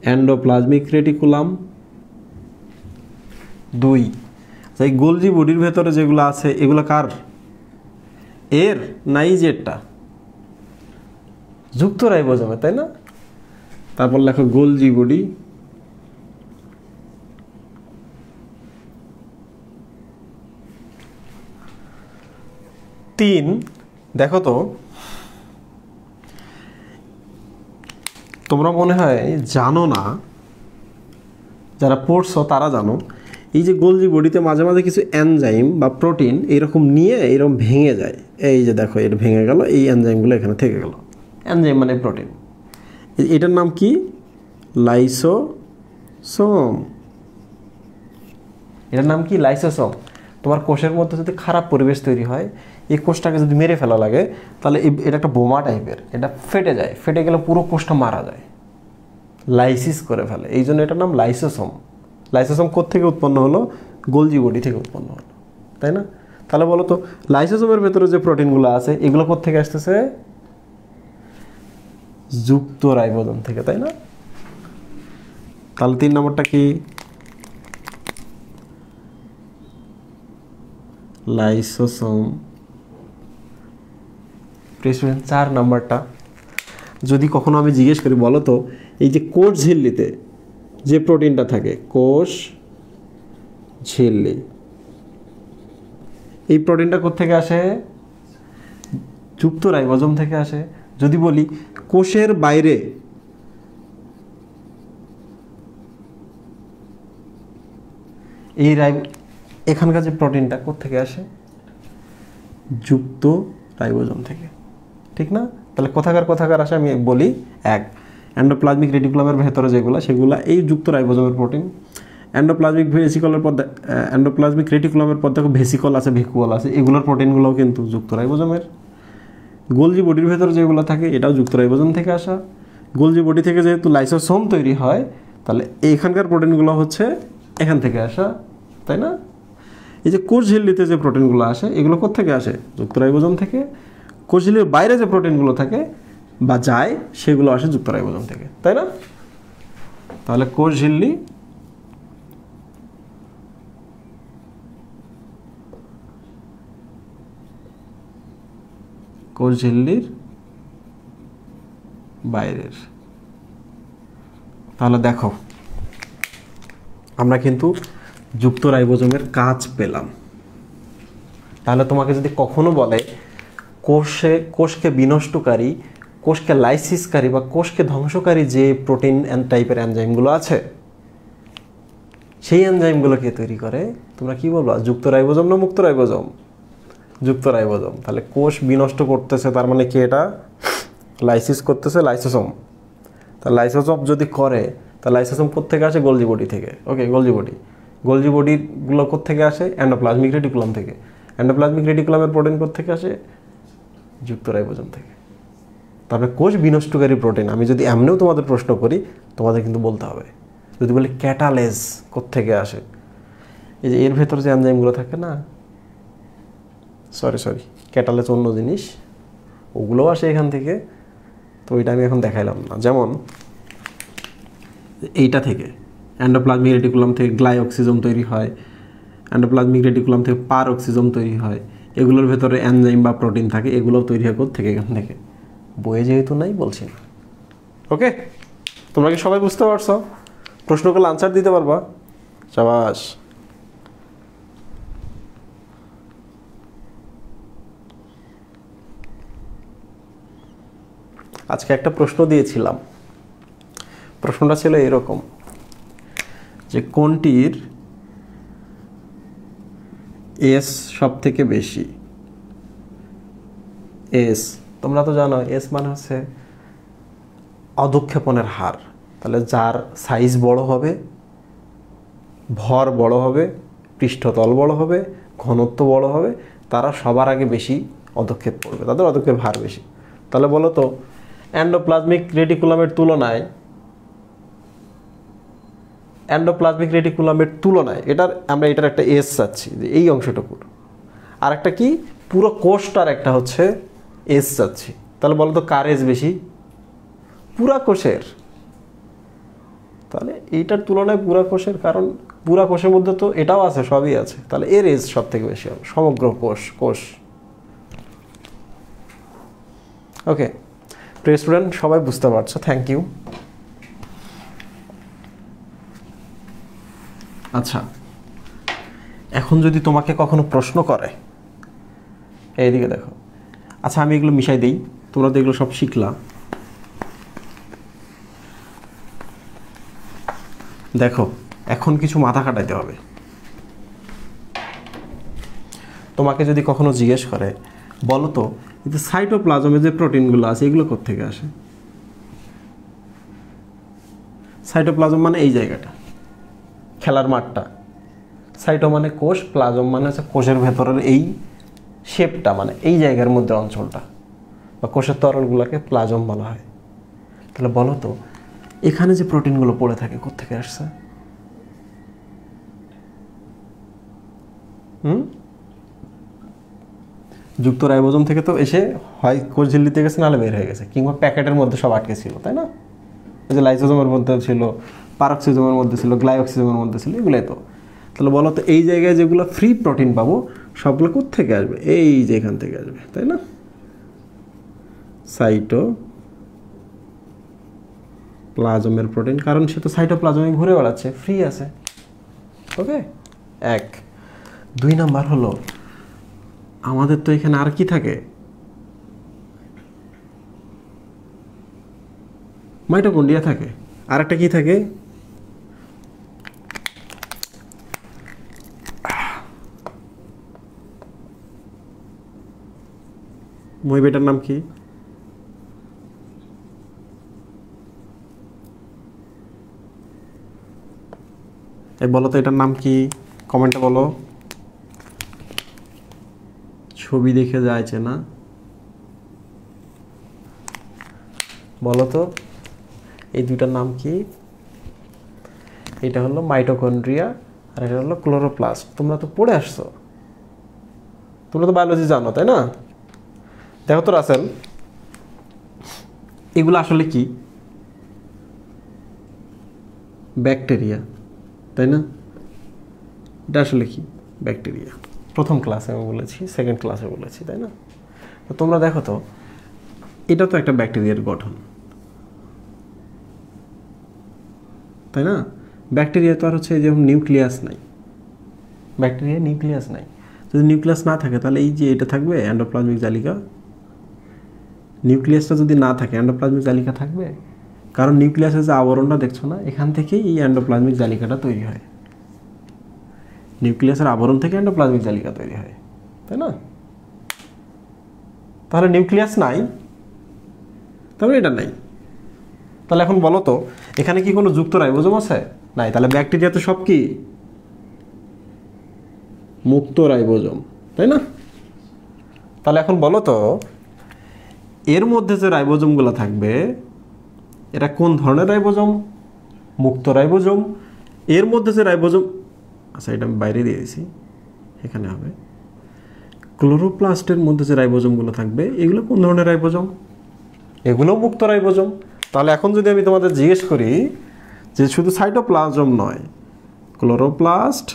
S1: অ্যান্ডোপ্লাজমিক রেটিকুলাম দুই। এই গোলজি বডির ভেতরে যেগুলো আছে, এগুলো কার? এর নাই জেডটা যুক্ত রাইবোজমে, তাই না? তারপর লেখো গোলজি বডি তিন, দেখো তো। তোমরা মনে হয় জানো না, যারা পড়ছো তারা জানো, এই যে গোলজি বডিতে মাঝে মাঝে কিছু এনজাইম বা প্রোটিন এইরকম নিয়ে এরকম ভেঙে যায়। এই যে দেখো, এটা ভেঙে গেল, এই এনজাইমগুলো এখানে থেকে গেল। এনজাইম মানে প্রোটিন এটার নাম কি? লাইসোসোম এটার নাম কি? লাইসোসোম তোমার কোষের মধ্যে যদি খারাপ পরিবেশ তৈরি হয় এই কোষটাকে যদি মেরে ফেলা লাগে, তাহলে এটা একটা বোমা টাইপের। এটা ফেটে যায়। ফেটে গেলে পুরো কোষটা মারা যায়। লাইসিস করে ফেলে। এই জন্য এটার নাম লাইসোসোম। লাইসোসোম থেকে উৎপন্ন হলো? গোলজি বডি থেকে উৎপন্ন হলো। তাই না? তাহলে বলো তো, লাইসোসোমের ভেতরে যে প্রোটিনগুলো আছে, এগুলো থেকে আসতেছে? যুক্ত রাইবোজোম থেকে, তাই না? তাহলে তিন নম্বরটা কি? লাইসোসোম প্রেসিডেন্ট চার নাম্বারটা। যদি কখনো আমি জিজ্ঞেস করি, বলো তো, এই যে কোষ ঝিল্লিতে যে প্রোটিনটা থাকে, কোষ ঝিল্লি, এই প্রোটিনটা থেকে আসে? যুক্ত রাইবোজোম থেকে আসে। যদি বলি, কোষের বাইরে এই রাই, এখানকার যে প্রোটিনটা থেকে আসে? যুক্ত রাইবোজোম থেকে। ঠিক না? তাহলে কোথাকার কোথাকার আসে আমি বলি, এক অ্যান্ডোপ্লাজমিক রেটিকুলামের ভেতরে যেগুলো, সেগুলো এই যুক্ত রাইবোজোমের প্রোটিন। অ্যান্ডোপ্লাজমিক ভেসিকলের পর অ্যান্ডোপ্লাজমিক রেটিকুলামের পর দেখো ভেসিকল আছে ভেকুয়াল আছে, এগুলোর প্রোটিনগুলোও কিন্তু যুক্ত রাইবোজোমের। গোলজি বডির ভেতরে যেগুলো থাকে, এটাও যুক্ত রাইবোজোম থেকে আসা। গোলজি বডি থেকে যেহেতু লাইসোসোম তৈরি হয়, তাহলে এইখানকার প্রোটিনগুলো হচ্ছে এখান থেকে আসা, তাই না? এই যে কোষ ঝিল্লিতে যে প্রোটিনগুলো আসে, এগুলো থেকে আসে? যুক্ত রাইবোজোম থেকে। কোষ ঝিল্লির বাইরে যে প্রোটিনগুলো থাকে বা যায়, সেগুলো আসে যুক্ত রাইবোজোম থেকে, তাই না? তাহলে কোষ ঝিল্লি কোষ ঝিল্লির বাইরের। তাহলে দেখো, আমরা কিন্তু যুক্ত রাইবোজোমের কাজ পেলাম। তাহলে তোমাকে যদি কখনো বলে কোষে, কোষকে বিনষ্টকারী, কোষকে লাইসিসকারী বা কোষকে ধ্বংসকারী যে প্রোটিন টাইপের এনজাইমগুলো আছে, সেই এনজাইমগুলো কে তৈরি করে তোমরা কি বলব? যুক্ত রাইবোজোম না মুক্ত রাইবোজোম? যুক্ত রাইবোজোম। তাহলে কোষ বিনষ্ট করতেছে, তার মানে কি এটা? লাইসিস করতেছে লাইসোসোম। তা লাইসোসোম যদি করে, তা লাইসোসোম কোথেকে আসে? গোলজি বডি থেকে। ওকে গোলজি বডি গোলজি বডিগুলো কোথেকে আসে? অ্যান্ডোপ্লাজমিক রেডিকুলাম থেকে। অ্যান্ডোপ্লাজমিক রেডিকুলামের প্রোটিন কোথেকে আসে? যুক্ত রাইবোজোম থেকে। তারপরে কোষ বিনষ্টকারী প্রোটিন, আমি যদি এমনিও তোমাদের প্রশ্ন করি, তোমাদের কিন্তু বলতে হবে। যদি বলি ক্যাটালেজ কোথেকে আসে? এই যে এর ভেতর যে এনজাইমগুলো থাকে না? সরি সরি ক্যাটালেজ অন্য জিনিস, ওগুলোও আসে এখান থেকে। তো ওইটা আমি এখন দেখাইলাম না। যেমন, এইটা থেকে, অ্যান্ডোপ্লাজমিক রেটিকুলাম থেকে গ্লাইঅক্সিজম তৈরি হয়, অ্যান্ডোপ্লাজমিক রেটিকুলাম থেকে পার অক্সিজম তৈরি হয় এগুলোর ভেতরে এনজাইম বা প্রোটিন থাকে এগুলোও তৈরি হয় থেকে এখান থেকে। বইয়ে যেহেতু নাই বলছি। ওকে তোমরা কি সবাই বুঝতে পারছ? প্রশ্নগুলো আনসার দিতে পারবা। সাবাস। আজকে একটা প্রশ্ন দিয়েছিলাম। প্রশ্নটা ছিল এরকম যে কোনটির এস সব থেকে বেশি। এস, তোমরা তো জানো, এস মানে হচ্ছে অধক্ষেপণের হার। তাহলে যার সাইজ বড় হবে, ভর বড় হবে, পৃষ্ঠতল বড় হবে, ঘনত্ব বড় হবে, তারা সবার আগে বেশি অধক্ষেপ করবে, তাদের অধক্ষেপ হার বেশি। তাহলে বলো তো, অ্যান্ডোপ্লাজমিক রেটিকুলামের তুলনায় অ্যান্ডোপ্লাজমিক রেটিকুলামের তুলনায় এটার, আমরা এটার একটা এস চাচ্ছি, যে এই অংশটুকুর। আর একটা কি? পুরো কোষটার একটা হচ্ছে এস চাচ্ছি। তাহলে বলো তো কার এস বেশি? পুরা কোষের। তাহলে এইটার তুলনায় পুরা কোষের, কারণ পুরা কোষের মধ্যে তো এটাও আছে, সবই আছে। তাহলে এর এজ সব থেকে বেশি হবে, সমগ্র কোষ কোষ। ওকে প্রিয় স্টুডেন্ট সবাই বুঝতে পারছ থ্যাংক ইউ আচ্ছা এখন যদি তোমাকে কখনো প্রশ্ন করে এইদিকে দেখো। আচ্ছা আমি এগুলো মিশাই দিই, তোমরা তো এগুলো সব শিখলা। দেখো, এখন কিছু মাথা কাটাইতে হবে। তোমাকে যদি কখনো জিজ্ঞেস করে, বলো তো কিন্তু সাইটোপ্লাজমে যে প্রোটিনগুলো আছে, এগুলো কোথেকে আসে? সাইটোপ্লাজম মানে এই জায়গাটা। খেলার মাঠটা। সাইটো মানে কোষ, প্লাজম মানে হচ্ছে কোষের ভেতরের এই শেপটা মানে এই জায়গার মধ্যে অঞ্চলটা, বা কোষের তরলগুলোকে প্লাজম বলা হয়। তাহলে বলো তো, এখানে যে প্রোটিনগুলো পড়ে থাকে কোথেকে আসছে? হুম? যুক্ত রাইবোজম থেকে তো এসে হয় কোষ ঝিল্লিতে গেছে, নাহলে বের হয়ে গেছে, কিংবা প্যাকেটের মধ্যে সব আটকে ছিল, তাই না? যে লাইসোজোমের মধ্যে ছিল পারক্সিজমের মধ্যে ছিল, গ্লাইঅক্সিজমের মধ্যে ছিল, এগুলোই তো। তাহলে বলো তো, এই জায়গায় যেগুলো ফ্রি প্রোটিন পাবো, সবগুলো থেকে আসবে? এই যে এখান থেকে আসবে, তাই না? সাইটো প্লাজমের প্রোটিন কারণ সে তো সাইটো সাইটোপ্লাজমে ঘুরে বেড়াচ্ছে ফ্রি আছে। ওকে এক। দুই নাম্বার হলো, আমাদের তো এখানে আর কি থাকে? মাইটোকন্ড্রিয়া থাকে। আর একটা কি থাকে? মই বেটার নাম কি? বলো তো, এটার নাম কি? কমেন্টে বলো। ছবি দেখে যাইছে না? বলো তো, এই দুইটার নাম কি? এটা হলো মাইটোকন্ড্রিয়া আর এটা হলো ক্লোরোপ্লাস্ট। তোমরা তো পড়ে আসছো। তোমরা তো বায়োলজি জানো, তাই না? দেখো তো, রাসেল, এগুলো আসলে কি? ব্যাকটেরিয়া, তাই না? এটা আসলে কি? ব্যাকটেরিয়া। প্রথম ক্লাসে আমি বলেছি, সেকেন্ড ক্লাসে বলেছি, তাই না? তো তোমরা দেখো তো, এটা তো একটা ব্যাকটেরিয়ার গঠন। তাই না? ব্যাকটেরিয়া তো আর হচ্ছে যেমন নিউক্লিয়াস নাই। ব্যাকটেরিয়া নিউক্লিয়াস নাই। যদি নিউক্লিয়াস না থাকে, তাহলে এই যে এটা থাকবে, অ্যান্ডোপ্লাজমিক জালিকা। নিউক্লিয়াসটা যদি না থাকে, অ্যান্ডোপ্লাজমিক জালিকা থাকবে? কারণ নিউক্লিয়াসের যে আবরণটা দেখছ না, এখান থেকেই এই অ্যান্ডোপ্লাজমিক জালিকাটা তৈরি হয়। নিউক্লিয়াসের আবরণ থেকে অ্যান্ডোপ্লাজমিক জালিকা তৈরি হয়, তাই না? তাহলে নিউক্লিয়াস নাই। তারপরে এটা নাই। তাহলে এখন বলো তো, এখানে কি কোনো যুক্ত রাইবোজোম আছে? নাই, তাহলে ব্যাকটেরিয়া তো সব কি? মুক্ত রাইবোজোম, তাই না? তাহলে এখন বলো তো এর মধ্যে যে রাইবোজোমগুলো থাকবে, এটা কোন ধরনের রাইবোজোম? মুক্ত রাইবোজোম। এর মধ্যে যে রাইবোজোম আচ্ছা এটা আমি বাইরে দিয়ে দিয়েছি এখানে হবে। ক্লোরোপ্লাস্টের মধ্যে যে রাইবোজোমগুলো থাকবে, এগুলো কোন ধরনের রাইবোজোম? এগুলো মুক্ত রাইবোজোম। তাহলে এখন যদি আমি তোমাদের জিজ্ঞেস করি যে শুধু সাইটোপ্লাজম নয়, ক্লোরোপ্লাস্ট,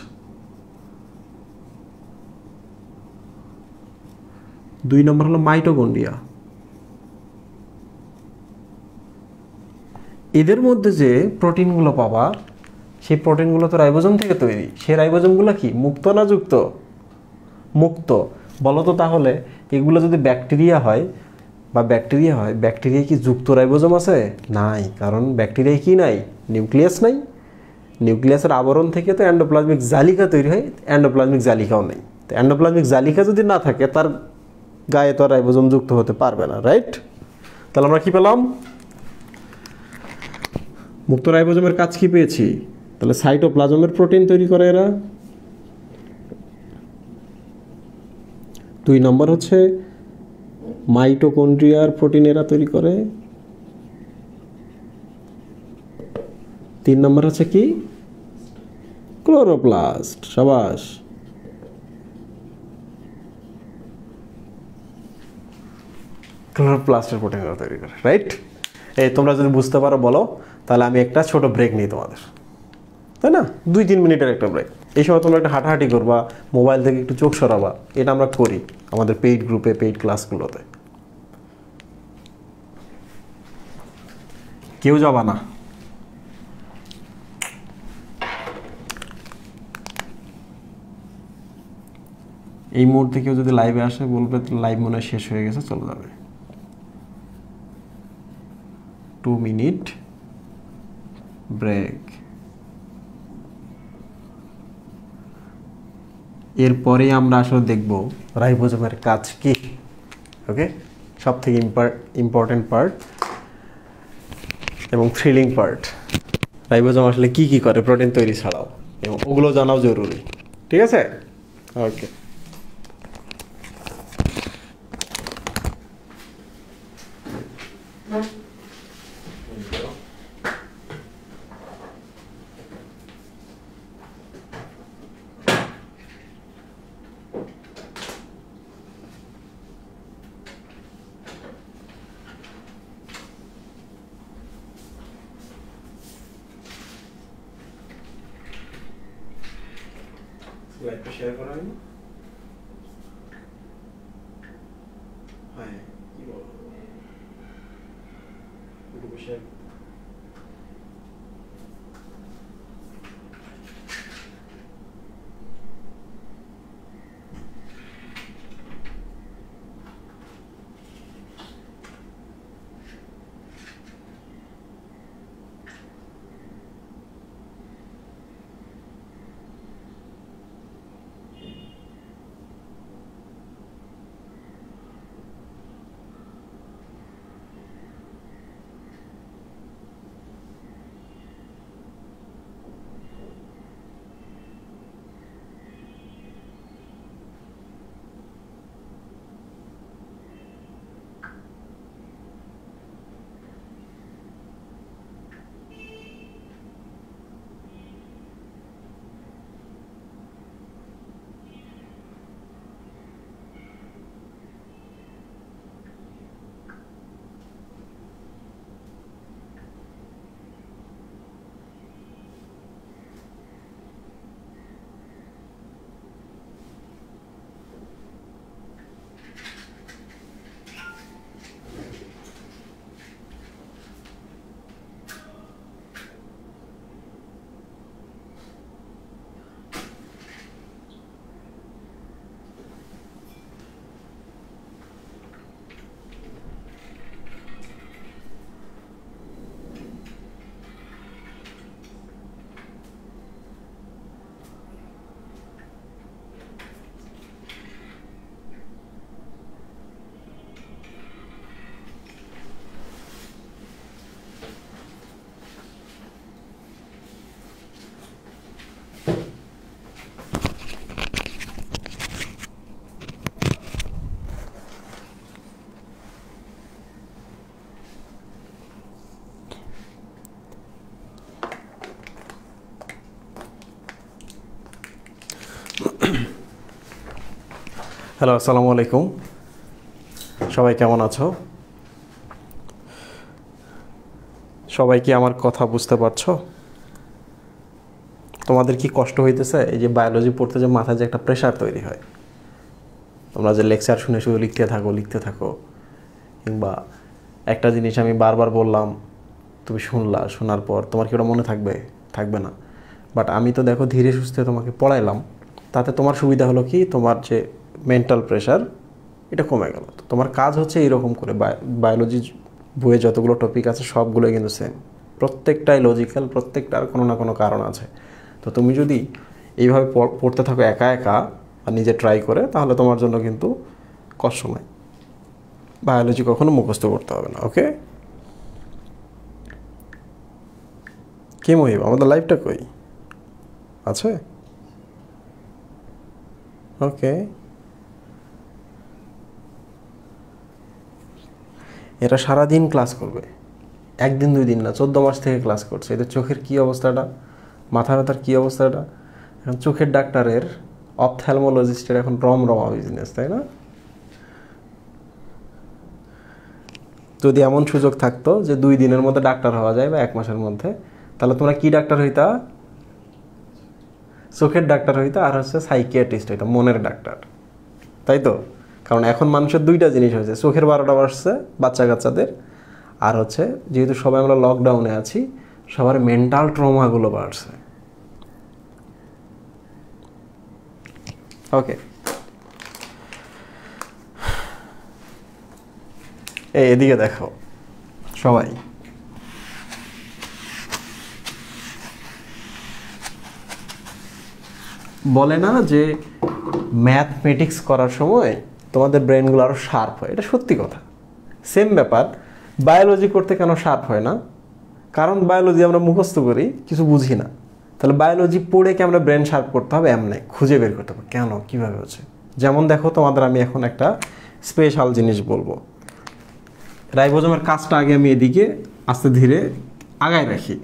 S1: দুই নম্বর হলো মাইটোকন্ডিয়া এদের মধ্যে যে প্রোটিনগুলো পাবা, সেই প্রোটিনগুলো তো রাইবোজোম থেকে তৈরি। সেই রাইবোজোমগুলো কি? মুক্ত না যুক্ত? মুক্ত। বলো তো তাহলে, এগুলো যদি ব্যাকটেরিয়া হয়, বা ব্যাকটেরিয়া হয় ব্যাকটেরিয়া কি যুক্ত রাইবোজোম আছে? নাই, কারণ ব্যাকটেরিয়া কি নাই? নিউক্লিয়াস নাই। নিউক্লিয়াসের আবরণ থেকে তো অ্যান্ডোপ্লাজমিক জালিকা তৈরি হয়, অ্যান্ডোপ্লাজমিক জালিকাও নেই। তো অ্যান্ডোপ্লাজমিক জালিকা যদি না থাকে, তার গায়ে তো রাইবোজোম যুক্ত হতে পারবে না, রাইট? তাহলে আমরা কি পেলাম? মুক্ত রাইবোজোমের কাজ কি পেয়েছি? তাহলে সাইটোপ্লাজমের প্রোটিন তৈরি করে এরা। দুই নম্বর হচ্ছে মাইটোকন্ড্রিয়ার প্রোটিন এরা তৈরি করে। তিন নম্বর হচ্ছে কি? ক্লোরোপ্লাস্ট, সাবাস। ক্লোরোপ্লাস্টের প্রোটিন এরা তৈরি করে, রাইট? এই তোমরা যদি বুঝতে পারো, বলো। তাহলে আমি একটা ছোট ব্রেক নিই তোমাদের। তাই না? দুই, তিন মিনিটের একটা ব্রেক এই সময় তোমরা একটা হাঁটাহাঁটি করবা মোবাইল থেকে একটু চোখ সরাবা, এটা আমরা করি আমাদের পেইড গ্রুপে পেইড ক্লাসগুলোতে কেউ যাবা না। এই মুহূর্তে কেউ যদি লাইভে আসে, বলবে লাইভ মনে শেষ হয়ে গেছে, চলে যাবে। Two minute break. এরপরে আমরা আসলে দেখব রাইবোজোমের কাজ কি। ওকে সব থেকে ইম্পর্টেন্ট পার্ট এবং থ্রিলিং পার্ট রাইবোজোম আসলে কি কি করে? প্রোটিন তৈরি ছাড়াও। এবং ওগুলো জানাও জরুরি। ঠিক আছে? ওকে হ্যালো আসসালামু আলাইকুম সবাই কেমন আছো? সবাই কি আমার কথা বুঝতে পারছ? তোমাদের কি কষ্ট হইতেছে? এই যে বায়োলজি পড়তে যে মাথায় যে একটা প্রেশার তৈরি হয়। তোমরা যে লেকচার শুনে শুধু লিখতে থাকো লিখতে থাকো, কিংবা একটা জিনিস আমি বারবার বললাম, তুমি শুনলা, শোনার পর তোমার কি ওটা মনে থাকবে? থাকবে না। বাট আমি তো দেখো ধীরে সুস্থে তোমাকে পড়াইলাম। তাতে তোমার সুবিধা হলো কি? তোমার যে মেন্টাল প্রেশার এটা কমে গেল। তো তোমার কাজ হচ্ছে এইরকম করে। বায়োলজি বইয়ে যতগুলো টপিক আছে সবগুলোই কিন্তু সেম প্রত্যেকটাই লজিক্যাল প্রত্যেকটার কোনো না কোনো কারণ আছে। তো তুমি যদি এইভাবে পড়তে থাকো একা একা আর নিজে ট্রাই করে, তাহলে তোমার জন্য কিন্তু কষ্ট নয় বায়োলজি কখনো মুখস্থ করতে হবে না ওকে কে মহিব আমাদের লাইফটা কই? আছে? ওকে এরা সারাদিন ক্লাস করবে। একদিন, দুই দিন না, চোদ্দ মাস থেকে ক্লাস করছে। এদের চোখের কি অবস্থাটা? মাথা ব্যথার কি অবস্থাটা? এখন চোখের ডাক্তারের অপথ্যালমোলজিস্টের এখন রম রমা বিজনেস তাই না? যদি এমন সুযোগ থাকতো যে দুই দিনের মধ্যে ডাক্তার হওয়া যায় বা এক মাসের মধ্যে, তাহলে তোমরা কি ডাক্তার হইতা? চোখের ডাক্তার হইতা আর হচ্ছে সাইকিয়াট্রিস্ট হইতা, মনের ডাক্তার। তাই তো? কারণ এখন মানুষের দুইটা জিনিস হয়েছে, চোখের বারোটা বাড়ছে বাচ্চা কাচ্চাদের আর হচ্ছে যেহেতু সবাই আমরা লকডাউনে আছি, সবার মেন্টাল ট্রমাগুলো বাড়ছে। ওকে এই এদিকে দেখো, সবাই। বলে না যে ম্যাথমেটিক্স করার সময় তোমাদের ব্রেনগুলো আরও শার্প হয়। এটা সত্যি কথা। সেম ব্যাপার। বায়োলজি করতে কেন শার্প হয় না? কারণ বায়োলজি আমরা মুখস্থ করি, কিছু বুঝি না। তাহলে বায়োলজি পড়ে কি আমরা ব্রেন শার্প করতে হবে? এমনি খুঁজে বের করতে হবে। কেন? কীভাবে হচ্ছে? যেমন দেখো, তোমাদের আমি এখন একটা স্পেশাল জিনিস বলব। রাইবোজমের কাজটা আগে আমি এদিকে আস্তে ধীরে আগায় রাখি।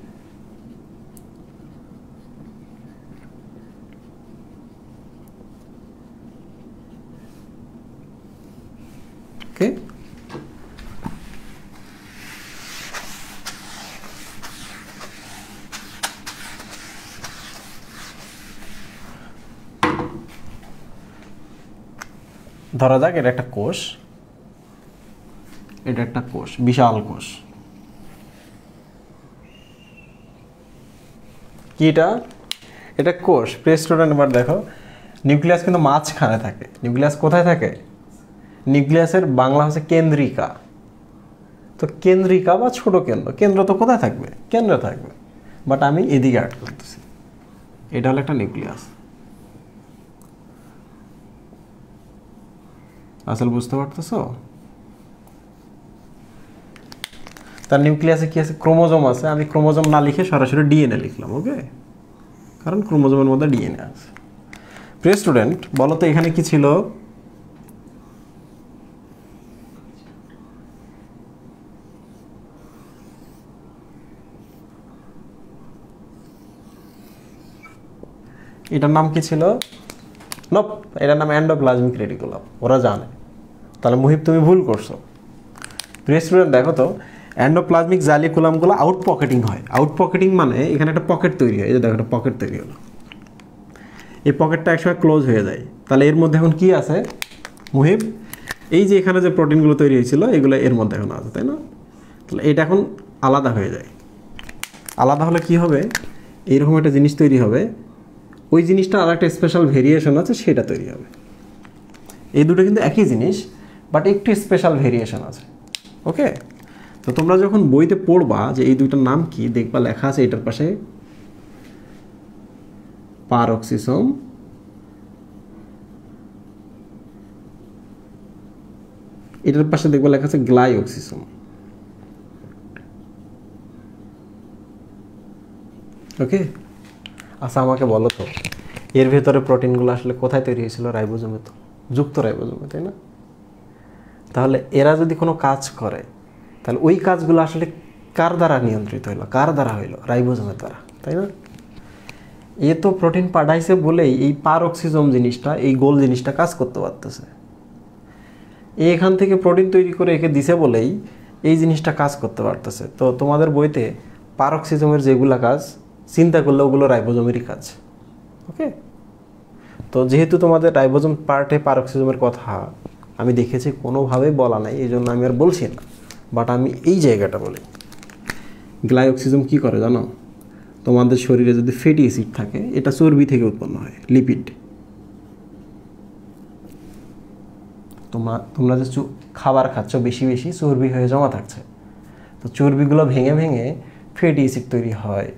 S1: ওকে? ধরা যাক, এটা একটা কোষ। এটা একটা কোষ, বিশাল কোষ। কি এটা? এটা কোষ। প্রে স্টুডেন্ট এবার দেখো। নিউক্লিয়াস কিন্তু মাঝখানে থাকে। নিউক্লিয়াস কোথায় থাকে? নিউক্লিয়াসের বাংলা হচ্ছে কেন্দ্রিকা। তো কেন্দ্রিকা বা ছোট কেন্দ্র কেন্দ্র তো কোথায় থাকবে? কেন্দ্রে থাকবে। বাট আমি এদিকে অ্যাড করতেছি। এটা হলো একটা নিউক্লিয়াস। আসল বুঝতে পারতেছো? তার নিউক্লিয়াসে কি আছে? ক্রোমোজোম আছে। আমি ক্রোমোজোম না লিখে সরাসরি ডিএনএ লিখলাম ওকে কারণ ক্রোমোজোমের মধ্যে ডিএনএ আছে। প্রিয় স্টুডেন্ট বলো তো এখানে কি ছিল? এটার নাম কি ছিল? নপ, এটার নাম অ্যান্ডোপ্লাজমিক রেটিকুলাম ওরা জানে। তাহলে মুহিব, তুমি ভুল করছ। প্রিয় স্টুডেন্ট দেখো তো অ্যান্ডোপ্লাজমিক জালিকুলামগুলো আউট পকেটিং হয়। আউট পকেটিং মানে এখানে একটা পকেট তৈরি হয়। এই যে দেখো, একটা পকেট তৈরি হলো। এই পকেটটা একসময় ক্লোজ হয়ে যায়। তাহলে এর মধ্যে এখন কি আছে? মুহিব, এই যে এখানে যে প্রোটিনগুলো তৈরি হয়েছিল, এগুলো এর মধ্যে এখন আছে, তাই না? তাহলে এটা এখন আলাদা হয়ে যায়। আলাদা হলে কি হবে? এইরকম একটা জিনিস তৈরি হবে ওই জিনিসটা আর একটা স্পেশাল ভেরিয়েশন আছে, সেটা তৈরি হবে। এই দুটো কিন্তু একই জিনিস বাট একটু স্পেশাল ভেরিয়েশন আছে। ওকে তো তোমরা যখন বইতে পড়বা যে এই দুইটার নাম কি, দেখবা লেখা আছে এটার পাশে পারক্সিসম এটার পাশে দেখবা লেখা আছে গ্লাইঅক্সিসম ওকে আচ্ছা আমাকে বলো তো, এর ভেতরে প্রোটিনগুলো আসলে কোথায় তৈরি হয়েছিল? রাইবোজোমে তো, যুক্ত রাইবোজোমে, তাই না? তাহলে এরা যদি কোনো কাজ করে, তাহলে ওই কাজগুলো আসলে কার দ্বারা নিয়ন্ত্রিত হইল কার দ্বারা হইল রাইবোজোমের দ্বারা, তাই না? এ তো প্রোটিন পাঠাইছে বলেই এই পার অক্সিজম জিনিসটা, এই গোল জিনিসটা কাজ করতে পারতেছে। এখান থেকে প্রোটিন তৈরি করে একে দিছে বলেই এই জিনিসটা কাজ করতে পারতেছে। তো তোমাদের বইতে পারক্সিজমের যেগুলা কাজ চিন্তা করলে ওগুলো রাইবোজমেরই কাজ, ওকে? তো যেহেতু তোমাদের রাইবোজম পার্টে পারক্সিজমের কথা আমি দেখেছি, কোনোভাবেই বলা নাই, এই জন্য আমি আর বলছি না। বাট আমি এই জায়গাটা বলি। গ্লাইঅক্সিজম কি করে জানো? তোমাদের শরীরে যদি ফ্যাটি অ্যাসিড থাকে, এটা চর্বি থেকে উৎপন্ন হয়, লিপিড। তোমরা তোমরা যে খাবার খাচ্ছ, বেশি বেশি চর্বি হয়ে জমা থাকছে। তো চর্বিগুলো ভেঙে ভেঙে ফ্যাটি অ্যাসিড তৈরি হয়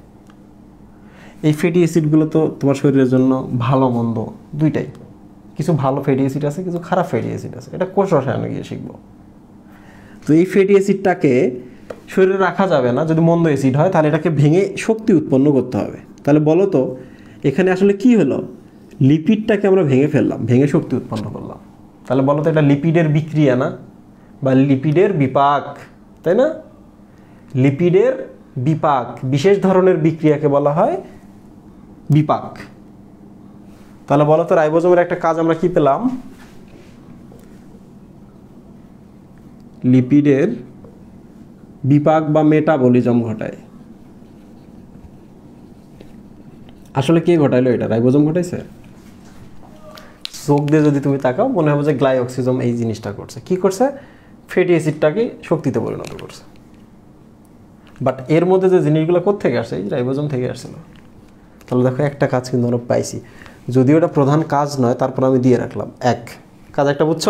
S1: এই ফ্যাটি অ্যাসিডগুলো তো তোমার শরীরের জন্য ভালো, মন্দ, দুইটাই। কিছু ভালো ফ্যাটি অ্যাসিড আছে, কিছু খারাপ ফ্যাটি অ্যাসিড আছে। এটা কোষ রসায়নে গিয়ে শিখব। তো এই ফ্যাটি অ্যাসিডটাকে শরীরে রাখা যাবে না, যদি মন্দ অ্যাসিড হয়, তাহলে এটাকে ভেঙে শক্তি উৎপন্ন করতে হবে। তাহলে বলো তো, এখানে আসলে কি হলো? লিপিডটাকে আমরা ভেঙে ফেললাম, ভেঙে শক্তি উৎপন্ন করলাম। তাহলে বলো তো, এটা লিপিডের বিক্রিয়া না? বা লিপিডের বিপাক, তাই না? লিপিডের বিপাক, বিশেষ ধরনের বিক্রিয়াকে বলা হয় বিপাক। তাহলে বলো তো, রাইবোজোমের একটা কাজ আমরা কি পেলাম? লিপিডের বিপাক বা মেটাবলিজম ঘটায়। আসলে কে ঘটাইলো এটা? রাইবোজম ঘটাইছে? চোখ দিয়ে যদি তুমি তাকাও, মনে হবে যে গ্লাইঅক্সিজম এই জিনিসটা করছে। কি করছে? ফ্যাটি অ্যাসিডটাকে শক্তিতে পরিণত করছে। বাট এর মধ্যে যে জিনিসগুলো কোথেকে আসে? এই রাইবোজম থেকে আসছিল। তাহলে দেখো একটা কাজ কিন্তু আমরা পাইছি। যদিও এটা প্রধান কাজ নয় তারপর আমি দিয়ে রাখলাম। এক। কাজ একটা বুঝছ?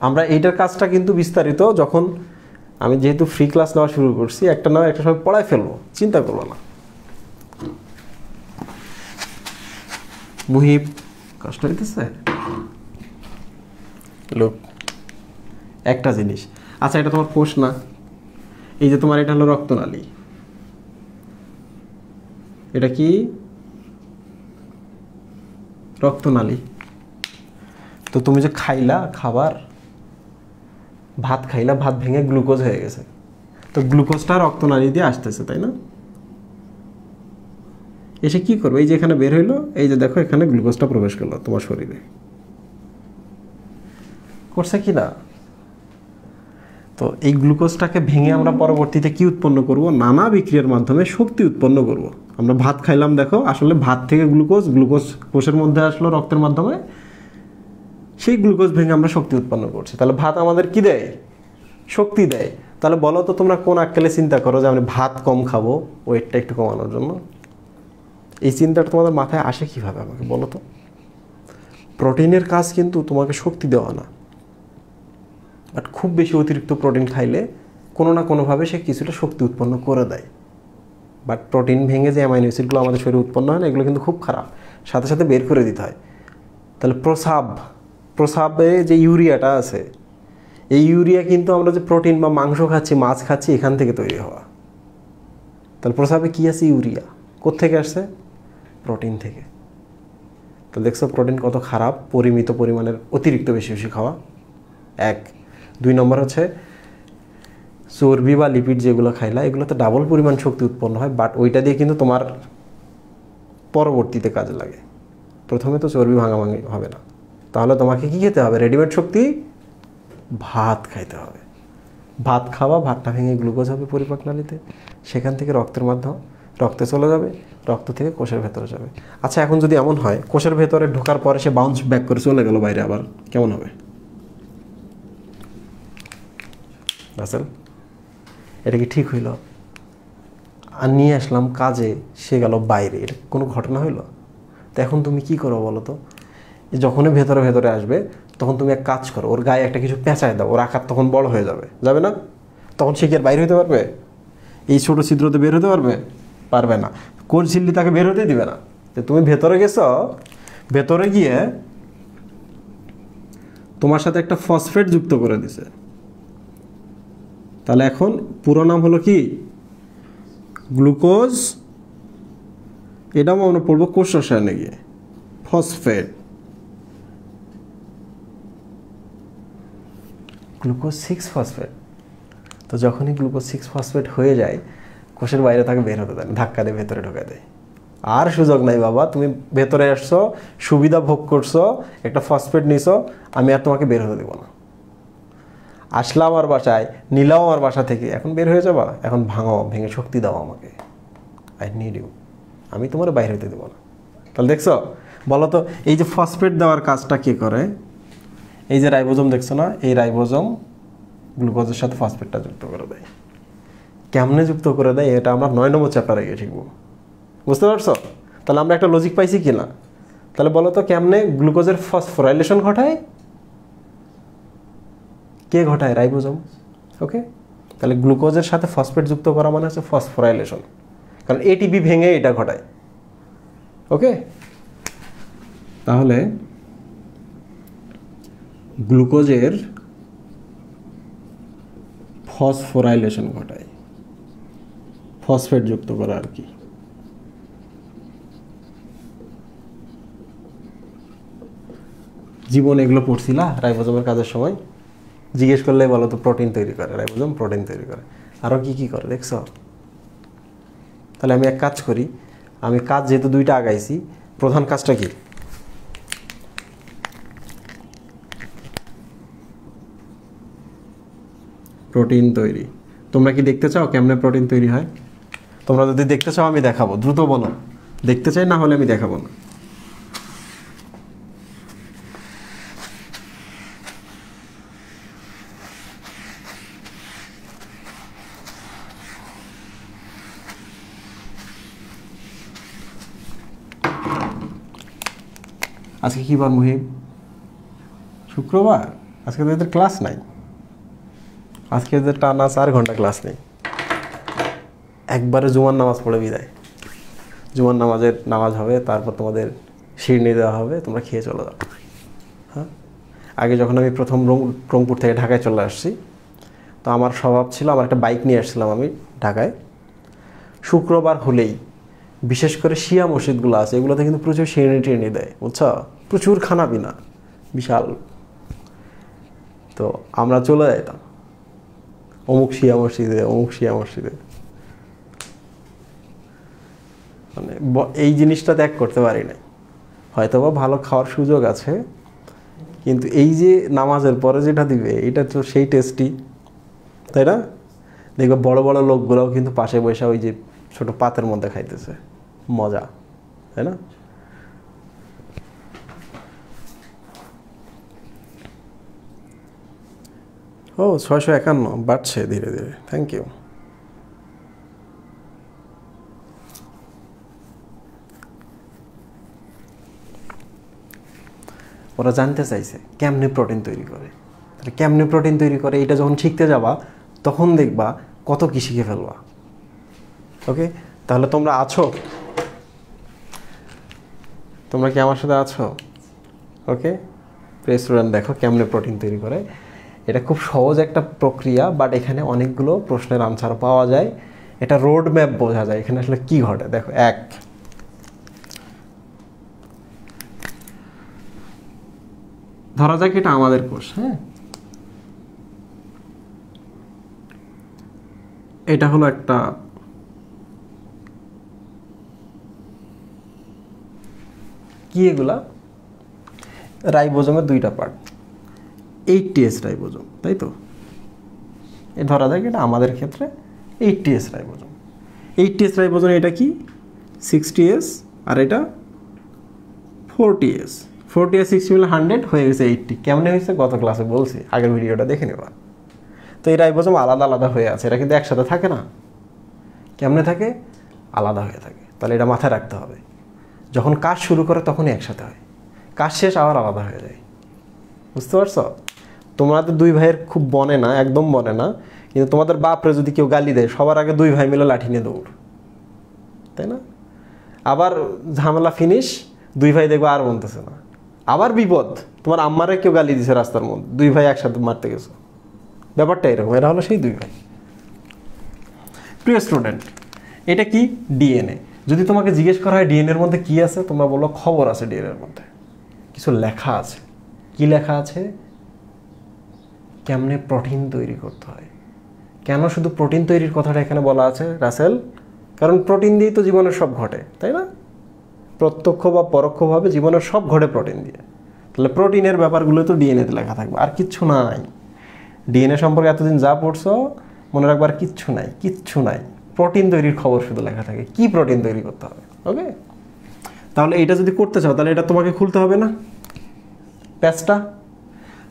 S1: আমরা এইটার কাজটা কিন্তু বিস্তারিত যখন আমি যেহেতু ফ্রি ক্লাস নেওয়া শুরু করছি একটা নয় একটা সময় পড়ায় ফেলব চিন্তা করব না। মুহিব কষ্ট হইতেছে? লোক একটা জিনিস। আচ্ছা এটা তোমার কোষ না। এই যে তোমার এটা হলো রক্তনালী। এটা কি? রক্তনালী। তো তুমি যে খাইলা খাবার, ভাত খাইলা, ভাত ভেঙে গ্লুকোজ হয়ে গেছে। তো গ্লুকোজটা রক্তনালী দিয়ে আসতেছে, তাই না? এসে কি করবে? এই যে এখানে বের হইল, এই যে দেখো এখানে গ্লুকোজটা প্রবেশ করল তোমার শরীরে। করছে কি না? তো এই গ্লুকোজটাকে ভেঙে আমরা পরবর্তীতে কি উৎপন্ন করব? নানা বিক্রিয়ার মাধ্যমে শক্তি উৎপন্ন করব। আমরা ভাত খাইলাম, দেখো। আসলে ভাত থেকে গ্লুকোজ গ্লুকোজ কোষের মধ্যে আসলো রক্তের মাধ্যমে। সেই গ্লুকোজ ভেঙে আমরা শক্তি উৎপন্ন করছি। তাহলে ভাত আমাদের কি দেয়? শক্তি দেয়। তাহলে বলো তো তোমরা কোন আক্কেলে চিন্তা করো যে আমি ভাত কম খাব, ওয়েটটা একটু কমানোর জন্য? এই চিন্তাটা তোমাদের মাথায় আসে কীভাবে আমাকে বলো তো? প্রোটিনের কাজ কিন্তু তোমাকে শক্তি দেওয়া না। বাট খুব বেশি অতিরিক্ত প্রোটিন খাইলে কোনো না কোনোভাবে সে কিছুটা শক্তি উৎপন্ন করে দেয়। বাট প্রোটিন ভেঙে যে অ্যামাইনো অ্যাসিডগুলো আমাদের শরীরে উৎপন্ন হয় না, এগুলো কিন্তু খুব খারাপ। সাথে সাথে বের করে দিতে হয়। তাহলে প্রসাব, প্রসাবে যে ইউরিয়াটা আছে, এই ইউরিয়া কিন্তু আমরা যে প্রোটিন বা মাংস খাচ্ছি, মাছ খাচ্ছি, এখান থেকে তৈরি হওয়া। তাহলে প্রসাবে কী আছে? ইউরিয়া। কোত্থেকে আসছে? প্রোটিন থেকে। তো দেখছ, প্রোটিন কত খারাপ, পরিমিত পরিমাণের অতিরিক্ত বেশি বেশি খাওয়া। এক। দুই নম্বর হচ্ছে চর্বি বা লিপিড যেগুলো খাইলা, এগুলোতে ডাবল পরিমাণ শক্তি উৎপন্ন হয় বাট ওইটা দিয়ে কিন্তু তোমার পরবর্তীতে কাজে লাগে। প্রথমে তো চর্বি ভাঙাভাঙি হবে না। তাহলে তোমাকে কি খেতে হবে? রেডিমেড শক্তি? ভাত খাইতে হবে। ভাত খাওয়া, ভাতটা ভেঙে গ্লুকোজ হবে পরিপাক নালীতে। সেখান থেকে রক্তের মাধ্যমে, রক্তে চলে যাবে, রক্ত থেকে কোষের ভেতরে যাবে। আচ্ছা এখন যদি এমন হয়, কোষের ভেতরে ঢোকার পরে সে বাউন্স ব্যাক করে চলে গেল বাইরে আবার, কেমন হবে? রাসেল? এটা কি ঠিক হইল? আর নিয়ে আসলাম কাজে, সে গেল বাইরে, এটা কোনো ঘটনা হইল? তো এখন তুমি কি করো বলো তো? যখনই ভেতরে ভেতরে আসবে, তখন তুমি এক কাজ করো, ওর গায়ে একটা কিছু পেঁচায় দাও, ওর আকার তখন বড় হয়ে যাবে। যাবে না? তখন সে কি আর বাইরে হতে পারবে? এই ছোটো ছিদ্রতে বের হতে পারবে? পারবে না। কোন ছিল্লি তাকে বের হতে দিবে না। যে তুমি ভেতরে গেছো, ভেতরে গিয়ে তোমার সাথে একটা ফসফেট যুক্ত করে দিছে। তাহলে এখন পুরো নাম হলো কি? গ্লুকোজ, এটাও আমরা পড়ব কোষ রসায়নে গিয়ে, ফসফেট। গ্লুকোজ সিক্স ফসফেট তো যখনই গ্লুকোজ সিক্স ফসফেট হয়ে যায়, কোষের বাইরে তাকে বের হতে দেয়, ধাক্কা দিয়ে ভেতরে ঢোকা দেয়। আর সুযোগ নাই বাবা, তুমি ভেতরে আসছো, সুবিধা ভোগ করছ, একটা ফসফেট নিছো, আমি আর তোমাকে বের হতে দেবো না। আসলা আমার বাসায় নিলাও আমার বাসা থেকে। এখন বের হয়ে যাবা? এখন ভাঙো, ভেঙে শক্তি দাও আমাকে। আই নিড ইউ আমি তোমার বাইরে হতে দেবো না। তাহলে দেখছ বলো তো এই যে ফসফেট দেওয়ার কাজটা কে করে? এই যে রাইবোজম দেখছ না? এই রাইবোজম গ্লুকোজের সাথে ফসফেটটা যুক্ত করে দেয়। কেমনে যুক্ত করে দেয়? এটা আমরা নয় নম্বর চ্যাপ্টারে গিয়ে শিখব। বুঝতে পারছ? তাহলে আমরা একটা লজিক পাইছি কি না তাহলে বলো তো কেমনে গ্লুকোজের ফসফোরাইলেশন ঘটায়? কে ঘটায়? রাইবোজম ওকে তাহলে গ্লুকোজের সাথে ফসফেট যুক্ত করা মানে হচ্ছে ফসফোরাইলেশন। কারণ এটিপি ভেঙে এটা ঘটায় ওকে তাহলে গ্লুকোজের ফসফোরাইলেশন ঘটায়, ফসফেট যুক্ত করা আর কি। জীবন এগুলো পড়ছিলা? রাইবোজমের কাজের সময়? জিজ্ঞেস করলে বলো তো প্রোটিন তৈরি করে, রাইবোজম প্রোটিন তৈরি করে। আরও কি কি করে, দেখছ? তাহলে আমি এক কাজ করি, আমি কাজ যেহেতু দুইটা আগাইছি, প্রধান কাজটা কি? প্রোটিন তৈরি। তোমরা কি দেখতে চাও কেমনে প্রোটিন তৈরি হয়? তোমরা যদি দেখতে চাও আমি দেখাবো, দ্রুত বলো। দেখতে চাই না হলে আমি দেখাবো না। আজকে কী বার মুহিম? শুক্রবার? আজকে তো এদের ক্লাস নাই। আজকে এদের টানা চার ঘণ্টা ক্লাস নেই। একবারে জুমার নামাজ পড়ে বিদায়। জুমার নামাজের নামাজ হবে, তারপর তোমাদের শিরনি দেওয়া হবে, তোমরা খেয়ে চলে যাও। হ্যাঁ? আগে যখন আমি প্রথম রংপুর থেকে ঢাকায় চলে আসছি, তো আমার স্বভাব ছিল, আমার একটা বাইক নিয়ে আসছিলাম আমি ঢাকায়। শুক্রবার হলেই বিশেষ করে শিয়া মসজিদগুলো আছে, এগুলোতে কিন্তু প্রচুর শিরনি টিরনি দেয়, বুঝছ? প্রচুর খানা পিনা বিশাল। তো আমরা চলে যাইতাম। অমুক শিয়া মসজিদে, অমুক শিয়া মসজিদে। মানে এই জিনিসটা ত্যাগ করতে পারি নাই। হয়তো বা ভালো খাওয়ার সুযোগ আছে, কিন্তু এই যে নামাজের পরে যেটা দিবে, এটা তো সেই টেস্টি তাই না? দেখবে বড় বড় লোকগুলোও কিন্তু পাশে বসে ওই যে ছোট পাতের মধ্যে খাইতেছে। মজা, তাই না? ও, ছয়শো একান্ন, বাড়ছে ধীরে ধীরে। থ্যাংক ইউ ওরা জানতে চাইছে, কেমনে প্রোটিন তৈরি করে? তাহলে কেমনে প্রোটিন তৈরি করে? এটা যখন শিখতে যাবা, তখন দেখবা কত কি শিখে ফেলবা। ওকে তাহলে তোমরা আছো? তোমরা কি আমার সাথে আছো? ওকে রেস্টুরেন্ট দেখো কেমনে প্রোটিন তৈরি করে। এটা খুব সহজ একটা প্রক্রিয়া বাট এখানে অনেকগুলো প্রশ্নের আনসার পাওয়া যায়। এটা রোড ম্যাপ বোঝা যায়, এখানে আসলে কি ঘটে? দেখো, এক। ধরা যাক এটা আমাদের কোষ হ্যাঁ? এটা হলো একটা কি এগুলা? রাইবোজোমের দুইটা পার্ট এইট টিএস রাইবোজোম, তাই তো? এ ধরা যাক এটা আমাদের ক্ষেত্রে eight TS ribosome. Eight TS ribosome এটা কি? সিক্সটি এস আর এটা forty S forty S sixty মিলে হান্ড্রেড হয়ে গেছে এইটটি কেমনে হয়েছে? গত ক্লাসে বলছি, আগের ভিডিওটা দেখে নেবা। তো এই রাইবোজোম আলাদা আলাদা হয়ে আছে, এটা কিন্তু একসাথে থাকে না। কেমনে থাকে? আলাদা হয়ে থাকে। তাহলে এটা মাথায় রাখতে হবে। যখন কাজ শুরু করে তখনই একসাথে হয়। কাজ শেষ আবার আলাদা হয়ে যায়। বুঝতে পারছ? তোমাদের দুই ভাইয়ের খুব বনে না, একদম বনে না, কিন্তু তোমাদের বাপরে যদি কেউ গালি দেয়, সবার আগে দুই ভাই মিলে লাঠি নিয়ে দৌড়। তাই না? আবার ঝামেলা ফিনিশ দুই ভাই দেখব আর বলতেছে না। আবার বিপদ, তোমার আম্মারে কেউ গালি দিছে রাস্তার মধ্যে, দুই ভাই একসাথে মারতে গেছো। ব্যাপারটা এরকম, এরা হলো সেই দুই ভাই। প্রিয় স্টুডেন্ট এটা কি? ডিএনএ যদি তোমাকে জিজ্ঞেস করা হয় ডিএনএর মধ্যে কি আছে, তোমরা বলো খবর আছে ডিএনএর মধ্যে। কিছু লেখা আছে। কি লেখা আছে? কেমনে প্রোটিন তৈরি করতে হয়। কেন শুধু প্রোটিন তৈরির কথাটা এখানে বলা আছে, রাসেল? কারণ প্রোটিন দিয়েই তো জীবনের সব ঘটে, তাই না? প্রত্যক্ষ বা পরোক্ষভাবে জীবনের সব ঘটে প্রোটিন দিয়ে। তাহলে প্রোটিনের ব্যাপারগুলো তো ডিএনএতে লেখা থাকবে, আর কিচ্ছু নাই। ডিএনএ সম্পর্কে এতদিন যা পড়ছো, মনে রাখবার কিচ্ছু নাই কিচ্ছু নাই। প্রোটিন তৈরির খবর শুধু লেখা থাকে। কি প্রোটিন তৈরি করতে হবে? ওকে তাহলে এটা যদি করতে চাও, তাহলে এটা তোমাকে খুলতে হবে না? প্যাচটা?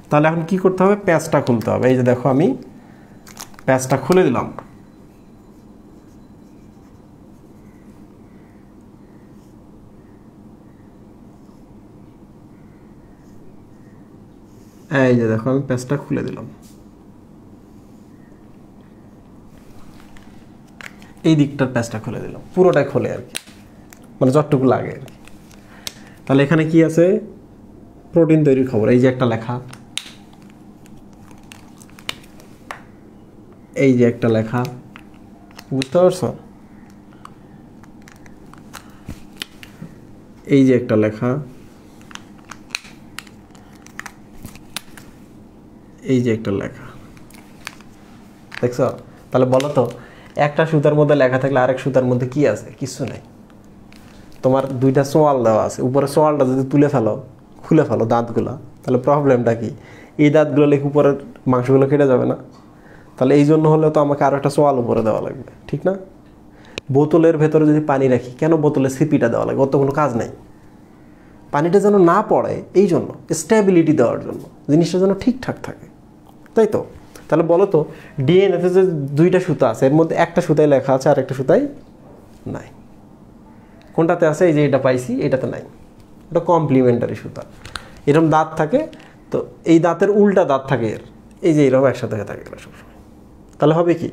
S1: তাহলে এখন কি করতে হবে? প্যাচটা খুলতে হবে। এই যে দেখো আমি প্যাচটা খুলে দিলাম। এই যে দেখো আমি প্যাচটা খুলে দিলাম। এই দিকটার প্যাচটা খুলে দিলাম। পুরোটাই খোলে আর কি। মানে যতটুকু লাগে আর কি। তাহলে এখানে কি আছে? প্রোটিন তৈরির খবর। এই যে একটা লেখা। এই যে একটা লেখা। বুঝতে পারছ? এই যে একটা লেখা। এই যে একটা লেখা। দেখছ? তাহলে বলো তো একটা সুতার মধ্যে লেখা থাকলে আরেক সুতার মধ্যে কি আছে? কিছু নেই। তোমার দুইটা সোয়াল দেওয়া আছে। উপরে সোয়ালটা যদি তুলে ফেলো, খুলে ফেলো দাঁতগুলা, তাহলে প্রবলেমটা কি? এই দাঁতগুলো লেখে উপরের মাংসগুলো কেটে যাবে না। তাহলে এই জন্য হলে তো আমাকে আরও একটা সোয়াল উপরে দেওয়া লাগবে, ঠিক না? বোতলের ভেতরে যদি পানি রাখি, কেন বোতলে সিপিটা দেওয়া লাগে ওর তো কোনো কাজ নেই। পানিটা যেন না পড়ে, এই জন্য স্টেবিলিটি দেওয়ার জন্য, জিনিসটা যেন ঠিকঠাক থাকে। তাই তো? তাহলে বলো তো ডিএনএতে যে দুইটা সুতা আছে, এর মধ্যে একটা সুতায় লেখা আছে আর একটা সুতায় নাই। কোনটাতে আছে? এই যে এটা পাইছি, এটাতে নাই। এটা কমপ্লিমেন্টারি সুতা। এরকম দাঁত থাকে, তো এই দাঁতের উল্টা দাঁত থাকে এর। এই যে এরকম একসাথে থাকে এগুলো সবসময়। তাহলে হবে কি?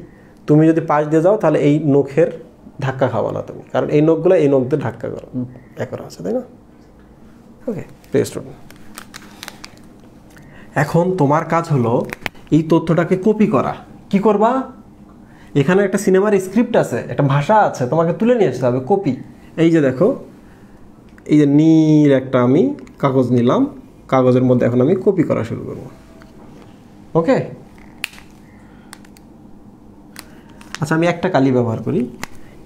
S1: তুমি যদি পাশ দিয়ে যাও, তাহলে এই নখের ধাক্কা খাওয়া না তুমি। কারণ এই নখগুলো এই নখ দিয়ে ধাক্কা করা এ করা আছে, তাই না? ওকে প্লে স্টুডেন্ট এখন তোমার কাজ হলো এই তথ্যটাকে কপি করা। কি করবা? এখানে একটা সিনেমার স্ক্রিপ্ট আছে, একটা ভাষা আছে, তোমাকে তুলে নিয়ে আসতে হবে কপি এই যে দেখো, এই যে নীল একটা আমি কাগজ নিলাম, কাগজের মধ্যে এখন আমি কপি করা শুরু করব। ওকে আচ্ছা আমি একটা কালি ব্যবহার করি।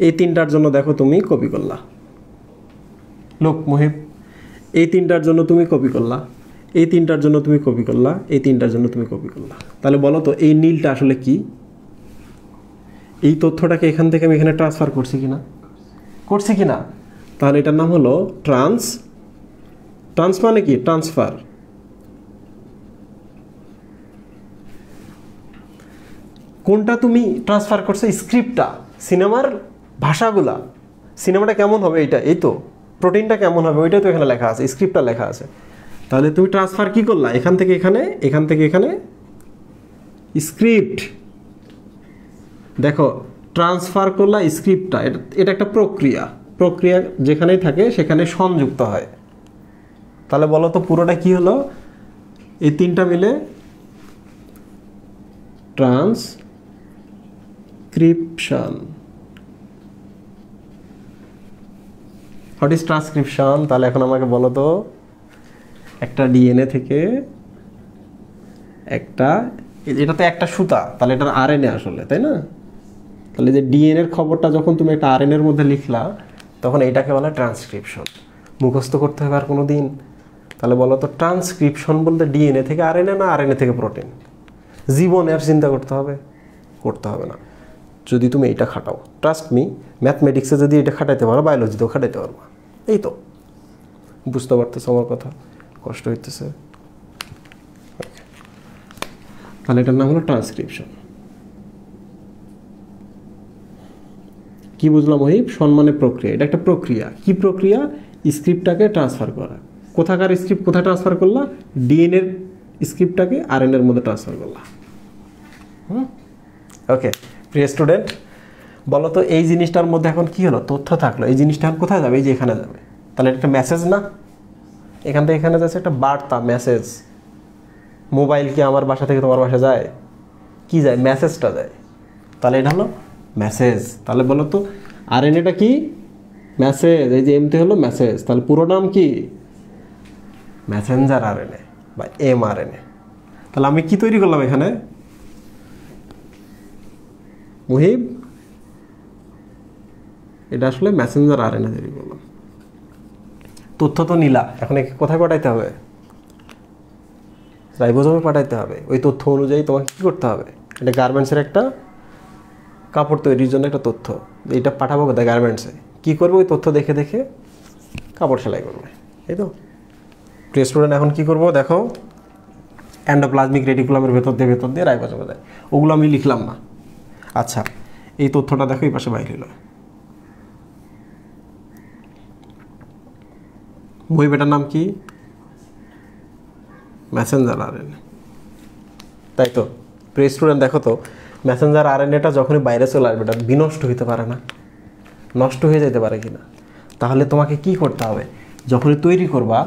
S1: এই তিনটার জন্য দেখো তুমি কপি করলা। লোক মুহিব এই তিনটার জন্য তুমি কপি করলা। এই তিনটার জন্য তুমি কপি করলা, এই তিনটার জন্য তুমি কপি করলা। তাহলে বলো তো, এই নীলটা আসলে কি? এই তথ্যটাকে এখান থেকে আমি এখানে ট্রান্সফার করছি কিনা? করছি কিনা? তাহলে এটার নাম হলো ট্রান্স ট্রান্স মানে কি? ট্রান্সফার কোনটা তুমি ট্রান্সফার করছ? স্ক্রিপ্টটা সিনেমার ভাষাগুলা। সিনেমাটা কেমন হবে এইটা? এই তো প্রোটিনটা কেমন হবে? ওইটাই তো এখানে লেখা আছে স্ক্রিপ্টটা লেখা আছে। তাহলে তুমি ট্রান্সফার কি করলা? এখান থেকে এখানে, এখান থেকে এখানে? স্ক্রিপ্ট দেখো ট্রান্সফার করলা স্ক্রিপ্টটা এটা একটা প্রক্রিয়া। প্রক্রিয়া যেখানেই থাকে, সেখানে সংযুক্ত হয়। তাহলে বলো তো পুরোটা কি হলো? এই তিনটা মিলে ট্রান্সক্রিপশন হোয়াট ইজ ট্রান্সক্রিপশন তাহলে এখন আমাকে বলো তো। একটা ডিএনএ থেকে একটা এটা তো একটা সুতা, তাহলে এটার আরএনএ আসলে, তাই না? তাহলে যে ডিএনএর খবরটা যখন তুমি একটা আরএনএর মধ্যে লিখলা, তখন এটাকে বলে ট্রান্সক্রিপশন মুখস্থ করতে হবে আর কোনো দিন তাহলে বলো তো ট্রান্সক্রিপশন বলতে ডিএনএ থেকে আরএনএ না আরএনএ থেকে প্রোটিন জীবনের চিন্তা করতে হবে করতে হবে না। যদি তুমি এটা খাটাও ট্রাস্ট মি ম্যাথমেটিক্সে যদি এটা খাটাইতে পারো বায়োলজিতেও খাটাইতে পারব। এই তো। বুঝতে পারতেছো আমার কথা? কষ্ট হইতেছে। তাহলে এটার নাম হলো ট্রান্সক্রিপশন কি বুঝলাম ওহিব সম্মানের প্রক্রিয়া। এটা একটা প্রক্রিয়া। কি প্রক্রিয়া? স্ক্রিপ্টটাকে ট্রান্সফার করা। কোথাকার স্ক্রিপ্ট কোথায় ট্রান্সফার করলা? ডিএনএর স্ক্রিপ্টটাকে আরএনএর মধ্যে ট্রান্সফার করলা। ওকে প্রিয় স্টুডেন্ট বলো তো এই জিনিসটার মধ্যে এখন কি হলো? তথ্য থাকল। এই জিনিসটা এখন কোথায় যাবে? এই যে এখানে যাবে। তাহলে এটা একটা মেসেজ না? এখান থেকে এখানে যাচ্ছে একটা বার্তা মেসেজ মোবাইল কি আমার বাসা থেকে তোমার বাসা যায়? কি যায়? মেসেজটা যায়। তাহলে এটা হলো মেসেজ তাহলে বলো তো আর এন এটা কি? মেসেজ এই যে এমতে হলো মেসেজ তাহলে পুরো নাম কি? মেসেঞ্জার আর বা এম আর তাহলে আমি কি তৈরি করলাম এখানে? মুহিব, এটা আসলে মেসেঞ্জার আর তৈরি করলাম। তথ্য তো নিলা। এখন একে কোথায় পাঠাইতে হবে? রাইবোজোমে পাঠাইতে হবে। ওই তথ্য অনুযায়ী তোমাকে কী করতে হবে? এটা গার্মেন্টসের একটা কাপড় তৈরির জন্য একটা তথ্য। এইটা পাঠাবো কোথায় গার্মেন্টসে? কী করবে ওই তথ্য দেখে দেখে কাপড় সেলাই করবে। এই তো। প্রিয় স্টুডেন্ট এখন কী করব? দেখো অ্যান্ডোপ্লাজমিক রেডিকুলামের ভেতর দিয়ে ভেতর দিয়ে রাইবোজোমে দেয়। ওগুলো আমি লিখলাম না। আচ্ছা এই তথ্যটা দেখো এই পাশে বাইরে হলো বই বেটার নাম কি? ম্যাসেঞ্জার আরএনএ তাই তো? প্রিয় স্টুডেন্ট দেখো তো ম্যাসেঞ্জার আরএনএটা যখনই বাইরে চলে আসবে, এটা বিনষ্ট হইতে পারে না। নষ্ট হয়ে যেতে পারে কি না তাহলে তোমাকে কি করতে হবে? যখনই তৈরি করবা,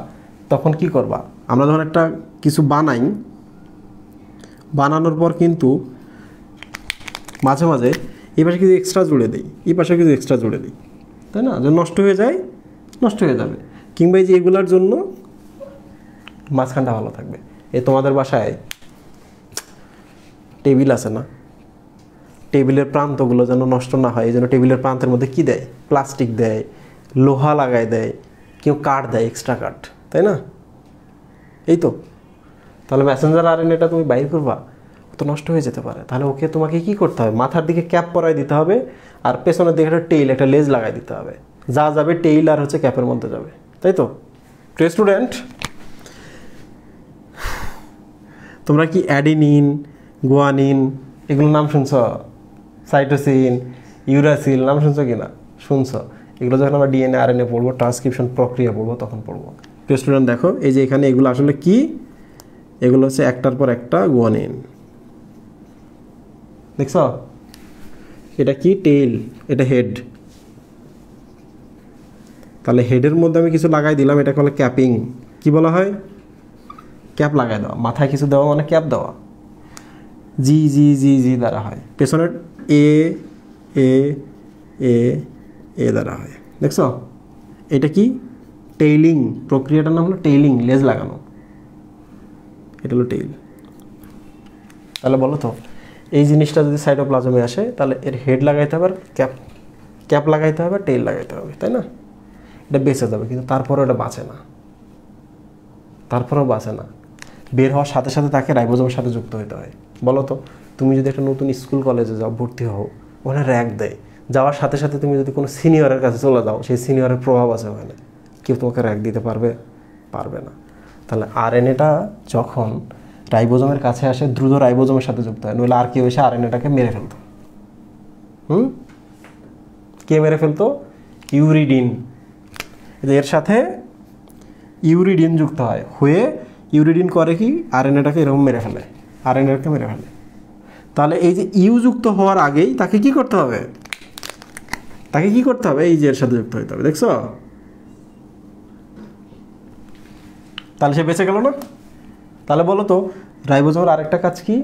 S1: তখন কি করবা? আমরা যখন একটা কিছু বানাই। বানানোর পর কিন্তু মাঝে মাঝে এই পাশে কিছু এক্সট্রা জুড়ে দিই, এই পাশে কিছু এক্সট্রা জুড়ে দিই। তাই না? যে নষ্ট হয়ে যায়, নষ্ট হয়ে যাবে। কিংবা যে এগুলার জন্য মাঝখানটা ভালো থাকবে। এ তোমাদের বাসায় টেবিল আছে না? টেবিলের প্রান্তগুলো যেন নষ্ট না হয়, এই জন্য টেবিলের প্রান্তের মধ্যে কি দেয়? প্লাস্টিক দেয়, লোহা লাগায় দেয়, কেউ কাঠ দেয় এক্সট্রা কাঠ, তাই না? এই তো। তাহলে ম্যাসেঞ্জার আর এটা তুমি বাইর করবা তো নষ্ট হয়ে যেতে পারে। তাহলে ওকে তোমাকে কি করতে হবে? মাথার দিকে ক্যাপ পরাই দিতে হবে আর পেছনের দিকে একটা টেইল একটা লেজ লাগাই দিতে হবে। যা যাবে টেইল আর হচ্ছে ক্যাপের মধ্যে যাবে। তাই তো? প্রিয় স্টুডেন্ট তোমরা কি অ্যাডিনিন, গোয়ানিন, এগুলোর নাম শুনছ? সাইটোসিন, ইউরাসিল, নাম শুনছো কি না? শুনছ। এগুলো যখন আমরা ডিএনএ আর আরএনএ পড়ব ট্রান্সক্রিপশন প্রক্রিয়া পড়ব, তখন পড়ব। প্রিয় স্টুডেন্ট দেখো, এই যে এখানে এগুলো আসলে কি? এগুলো হচ্ছে একটার পর একটা গুয়ানিন। দেখছ? এটা কি? টেল এটা হেড তাহলে হেডের মধ্যে আমি কিছু লাগাই দিলাম, এটাকে বলে ক্যাপিং কি বলা হয়? ক্যাপ লাগাই দেওয়া। মাথায় কিছু দেওয়া মানে ক্যাপ দেওয়া। জি জি জি জি দ্বারা হয়। পেছনের এ এ এ এ দ্বারা হয়। দেখছ? এটা কি? টেইলিং প্রক্রিয়াটার নাম হলো টেইলিং লেজ লাগানো। এটা হলো টেইল তাহলে বলো তো, এই জিনিসটা যদি সাইটোপ্লাজমে আসে, তাহলে এর হেড লাগাইতে হবে আর ক্যাপ ক্যাপ লাগাইতে হবে টেইল লাগাইতে হবে, তাই না? এটা বেঁচে যাবে, কিন্তু তারপরেও এটা বাঁচে না। তারপরেও বাঁচে না। বের হওয়ার সাথে সাথে তাকে রাইবোজোমের সাথে যুক্ত হতে হয়। বলো তো, তুমি যদি একটা নতুন স্কুল, কলেজে যাও, ভর্তি হও ওখানে র্যাক দেয়। যাওয়ার সাথে সাথে তুমি যদি কোনো সিনিয়রের কাছে চলে যাও, সেই সিনিয়রের প্রভাব আছে ওখানে। কেউ তোমাকে র্যাক দিতে পারবে? পারবে না। তাহলে আরএনএটা যখন রাইবোজোমের কাছে আসে, দ্রুত রাইবোজোমের সাথে যুক্ত হয়। নইলে আর কেউ এসে আর আরএনএটাকে মেরে ফেলতো। হুম? কে মেরে ফেলতো? ইউরিডিন। এর সাথে ইউরিডিন যুক্ত হয়। হয়ে ইউরিডিন করে কি? আরএনএটাকে এরকম মেরে ফেলে। আরএনএটাকে মেরে ফেলে। তাহলে এই যে ইউ যুক্ত হওয়ার আগেই তাকে কি করতে হবে? তাকে কি করতে হবে? এই যে এর সাথে যুক্ত হতে হবে, দেখছ? তাহলে সে বেঁচে গেল না? তাহলে বলো তো, রাইবোজোমের আরেকটা কাজ কি?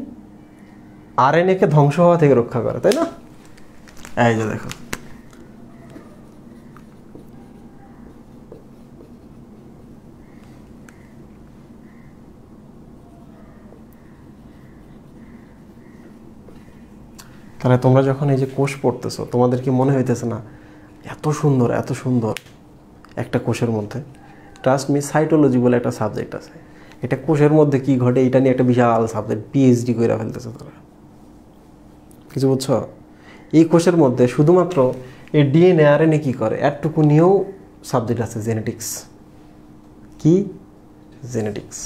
S1: আরএনএকে ধ্বংস হওয়া থেকে রক্ষা করে, তাই না? এই যে দেখো। তাহলে তোমরা যখন এই যে কোষ পড়তেছো, তোমাদের কি মনে হইতেছে না, এত সুন্দর এত সুন্দর একটা কোষের মধ্যে ট্রাস্ট মি সাইটোলজি বলে একটা সাবজেক্ট আছে। এটা কোষের মধ্যে কি ঘটে, এটা নিয়ে একটা বিশাল সাবজেক্ট পিএইচডি করে ফেলতেছে তারা। কিছু বুঝছ? এই কোষের মধ্যে শুধুমাত্র এই ডিএনএ আর এনে কী করে? এতটুকু নিয়েও সাবজেক্ট আছে জেনেটিক্স কি? জেনেটিক্স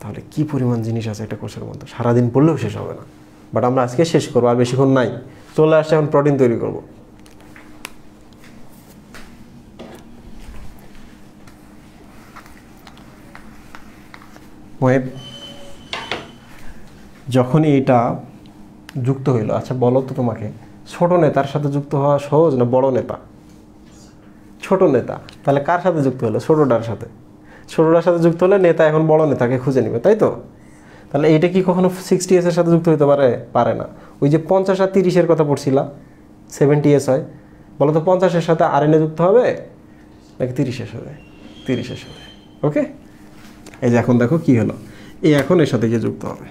S1: তাহলে কি পরিমাণ জিনিস আছে একটা কোষের মধ্যে? সারাদিন পড়লেও শেষ হবে না। বাট আমরা আজকে শেষ করব, আর বেশিক্ষণ নাই। চলে আসছে এখন প্রোটিন তৈরি করব। ওয়েব যখনই এটা যুক্ত হইল আচ্ছা বলো তো তোমাকে, ছোট নেতার সাথে যুক্ত হওয়া সহজ না বড় নেতা? ছোট নেতা। তাহলে কার সাথে যুক্ত হলো? ছোটটার সাথে। ছোটটার সাথে যুক্ত হলে নেতা এখন বড় নেতাকে খুঁজে নেবে, তাই তো? তাহলে এইটা কি কখনো সিক্সটি এসের সাথে যুক্ত হতে পারে? পারে না। ওই যে পঞ্চাশ আর তিরিশের কথা পড়ছিলা সেভেন্টি এস হয়। বলো তো পঞ্চাশের সাথে আর এনে যুক্ত হবে, নাকি তিরিশ এস হবে? তিরিশ এস হবে। ওকে এই যে এখন দেখো কি হলো। এই এখন এর সাথে গিয়ে যুক্ত হবে।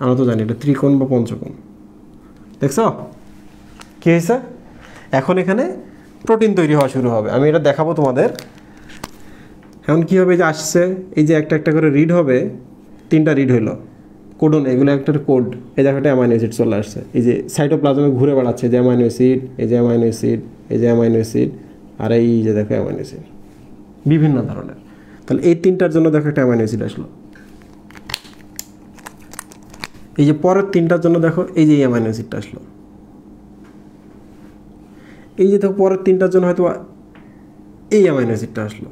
S1: আমরা তো জানি এটা ত্রিকোণ বা পঞ্চকোণ। দেখছ? কী হয়েছে? এখন এখানে প্রোটিন তৈরি হওয়া শুরু হবে। আমি এটা দেখাবো তোমাদের। এখন কী হবে যে আসছে এই যে একটা একটা করে রিড হবে তিনটা রিড হইল কোডন এগুলো একটা কোড এই একটা অ্যামাইনো অ্যাসিড চলে আসছে এই যে সাইটোপ্লাজমে ঘুরে বেড়াচ্ছে যে অ্যামাইনো অ্যাসিড এই যে অ্যামাইনো অ্যাসিড এই যে অ্যামাইনো অ্যাসিড আর এই যে দেখো অ্যামাইনো অ্যাসিড বিভিন্ন ধরনের তাহলে এই তিনটার জন্য দেখো একটা অ্যামাইনো অ্যাসিড আসলো এই যে পরের তিনটার জন্য দেখো এই যে অ্যামাইনো অ্যাসিডটা আসলো এই যে দেখো পরের তিনটার জন্য হয়তো এই অ্যামাইনো অ্যাসিডটা আসলো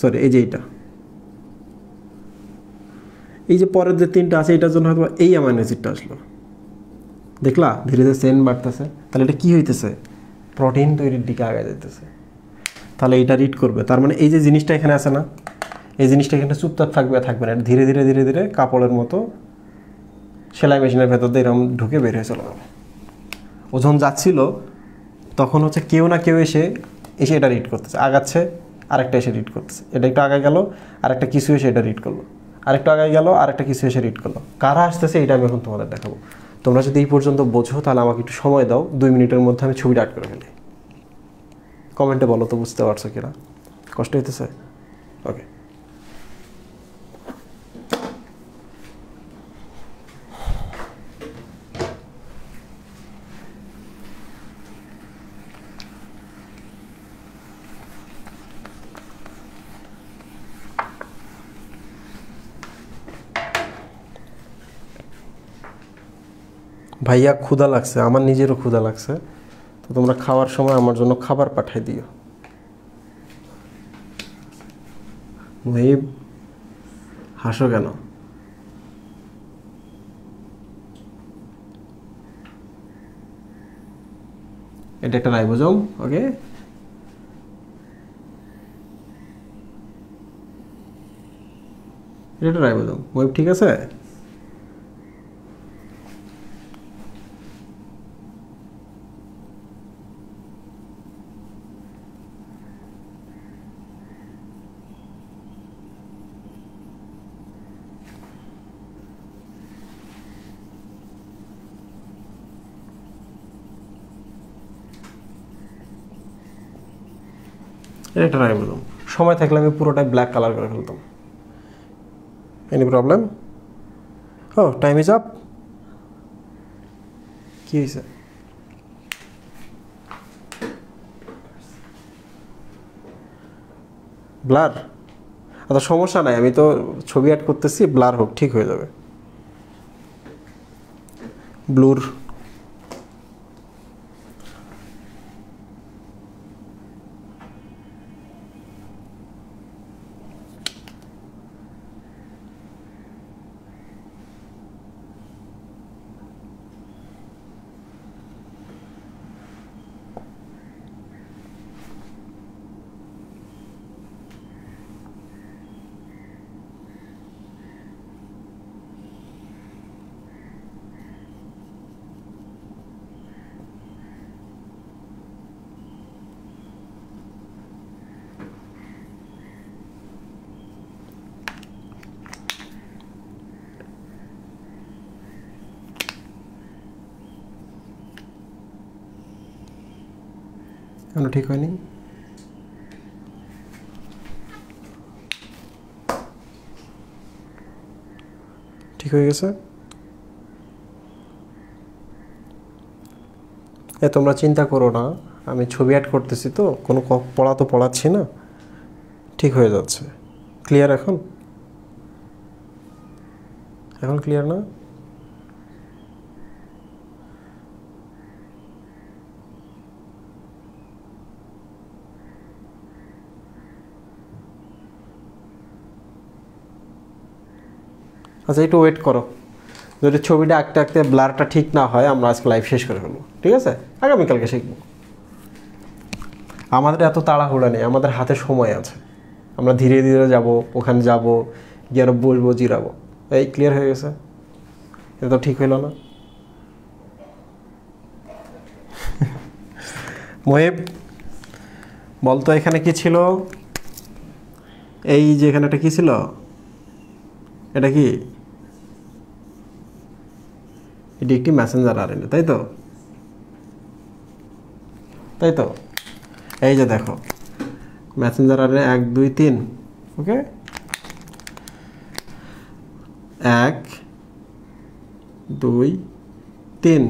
S1: সরি এই যে এইটা। এই যে পরের যে তিনটা আছে, এটার জন্য হয়তো এই অ্যামাইনো অ্যাসিডটা আসলো। দেখলা? ধীরে ধীরে সেন বাড়তেছে। তাহলে এটা কী হইতেছে? প্রোটিন তৈরির দিকে আগে যেতেছে তাহলে এটা রিড করবে। তার মানে এই যে জিনিসটা এখানে আছে না, এই জিনিসটা এখানে চুপচাপ থাকবে থাকবে না। ধীরে ধীরে ধীরে ধীরে কাপড়ের মতো সেলাই মেশিনের ভেতর দিয়ে এরকম ঢুকে বের হয়ে চলে যাবে। ওজন যাচ্ছিল, তখন হচ্ছে কেউ না কেউ এসে এসে এটা রিড করতেছে। আগাচ্ছে আরেকটা এসে রিড করতেছে। এটা একটু আগে গেল, আরেকটা কিছু এসে এটা রিড করল। আরেকটু আগে গেল, আরেকটা কিছু এসে রিড করল। কারা আসতেছে এটা আমি এখন তোমাদের দেখাবো। তোমরা যদি এই পর্যন্ত বোঝো, তাহলে আমাকে একটু সময় দাও, দুই মিনিটের মধ্যে আমি ছবিটা আট করে ফেলি। কমেন্টে বলো তো বুঝতে পারছ কিনা? কষ্ট হইতেছে? ওকে ভাইয়া ক্ষুধা লাগছে, আমার নিজেরও ক্ষুধা লাগছে, তো তোমরা খাওয়ার সময় আমার জন্য খাবার পাঠাই দিও। হাসো কেন? এটা একটা রাইবোজম ওকে? এটা একটা রাইবোজম মুহিব, ঠিক আছে? এটা সময় থাকলে আমি পুরোটাই ব্ল্যাক কালার করে ফেলতাম। Any problem O time is up কি হয়েছে ব্লার আচ্ছা সমস্যা নাই, আমি তো ছবি অ্যাড করতেছি ব্লার হোক, ঠিক হয়ে যাবে। ব্লুর কেন ঠিক হয়নি? ঠিক হয়ে গেছে? এ, তোমরা চিন্তা করো না, আমি ছবি অ্যাড করতেছি তো, কোনো পড়া তো পড়াচ্ছি না। ঠিক হয়ে যাচ্ছে। ক্লিয়ার এখন? এখন ক্লিয়ার না? আচ্ছা একটু ওয়েট করো। যদি ছবিটা আঁকতে আঁকতে ব্লারটা ঠিক না হয়, আমরা আজকে লাইভ শেষ করে ফেলব। ঠিক আছে? আগামীকালকে শিখব। আমাদের এত তাড়াহুড়া নেই, আমাদের হাতে সময় আছে। আমরা ধীরে ধীরে যাব, ওখানে যাব, গিয়ে আরও বসবো, জিরাবো। এই ক্লিয়ার হয়ে গেছে? এটা তো ঠিক হইল না। মহেব, বলতো এখানে কি ছিল? এই যে এখানে একটা কী ছিল? এটা কি? এটি একটি মেসেঞ্জার আর এনে তাই তো? তাই তো? এই যে দেখো মেসেঞ্জার আর এক, দুই, তিন ওকে এক, দুই, তিন।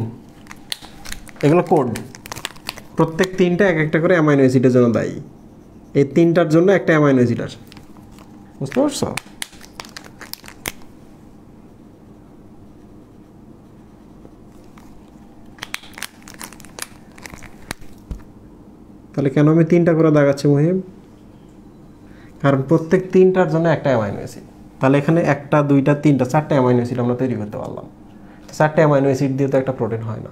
S1: এগুলো কোড প্রত্যেক তিনটা এক একটা করে অ্যামাইনো অ্যাসিডের জন্য দায়ী। এই তিনটার জন্য একটা অ্যামাইনো অ্যাসিড বুঝতে পারছ? তাহলে কেন আমি তিনটা করে দাগাচ্ছি মহিম? কারণ প্রত্যেক তিনটার জন্য একটা অ্যামাইনো অ্যাসিড তাহলে এখানে একটা, দুইটা, তিনটা, চারটে অ্যামাইনো অ্যাসিড আমরা তৈরি করতে পারলাম। চারটে অ্যামাইনো অ্যাসিড দিয়ে তো একটা প্রোটিন হয় না।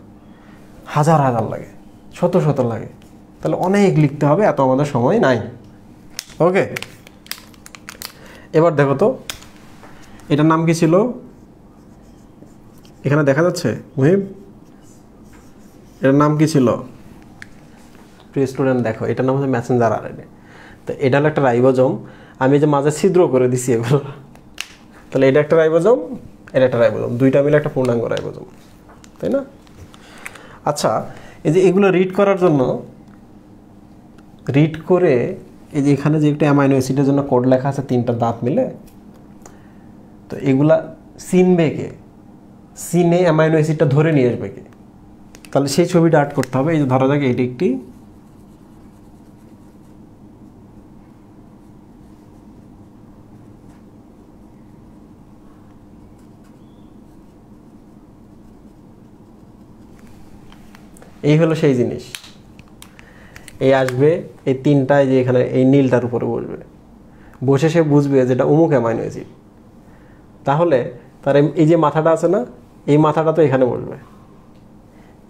S1: হাজার হাজার লাগে, শত শত লাগে। তাহলে অনেক লিখতে হবে, এত আমাদের সময় নাই। ওকে? এবার দেখো তো, এটার নাম কি ছিল? এখানে দেখা যাচ্ছে, মুহিম? এটার নাম কি ছিল? প্রিয় স্টুডেন্ট দেখো, এটার নাম হচ্ছে ম্যাসেঞ্জার আরএনএ তো এটা হলো একটা রাইবোজম আমি যে মাঝে ছিদ্র করে দিছি এগুলো, তাহলে এটা একটা রাইবোজম এটা একটা রাইবোজম দুইটা মিলে একটা পূর্ণাঙ্গ রাইবোজম তাই না? আচ্ছা এই যে এগুলো রিড করার জন্য রিড করে এই যে এখানে যে একটা অ্যামাইনো অ্যাসিডের জন্য কোড লেখা আছে, তিনটা দাঁত মিলে, তো এগুলা চিনবে কে? সিনে অ্যামাইনো অ্যাসিডটা ধরে নিয়ে আসবে কে? তাহলে সেই ছবিটা আর্ট করতে হবে, এই যে ধরা যাক এটি একটি এই হলো সেই জিনিস। এই আসবে, এই তিনটায় যে এখানে এই নীলটার উপরে বসবে। বসে সে বুঝবে যেটা অমুক অ্যামাইনো অ্যাসিড তাহলে তার এই- যে মাথাটা আছে না, এই মাথাটা তো এখানে বসবে।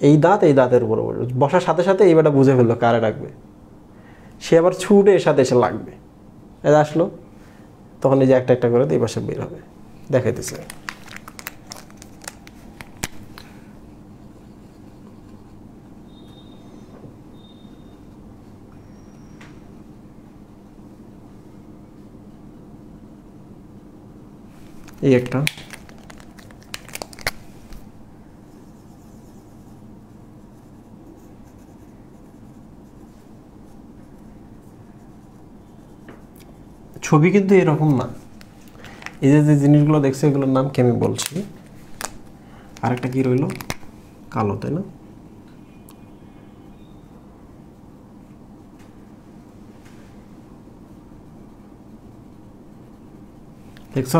S1: এই দাঁত এই দাঁতের উপরে বসবে। বসার সাথে সাথে এই বেটা বুঝে ফেলল কারে ডাকবে সে আবার ছুটে এর সাথে এসে লাগবে। এটা আসলো, তখন এই যে একটা একটা করে এই পাশে বের হবে। দেখাইতেছে। এই একটা। ছবি কিন্তু এরকম না। এই যে যে জিনিসগুলো দেখছে, এগুলোর নাম কি আমি বলছি? আরেকটা কি রইল? কালো, তাই না? দেখছ?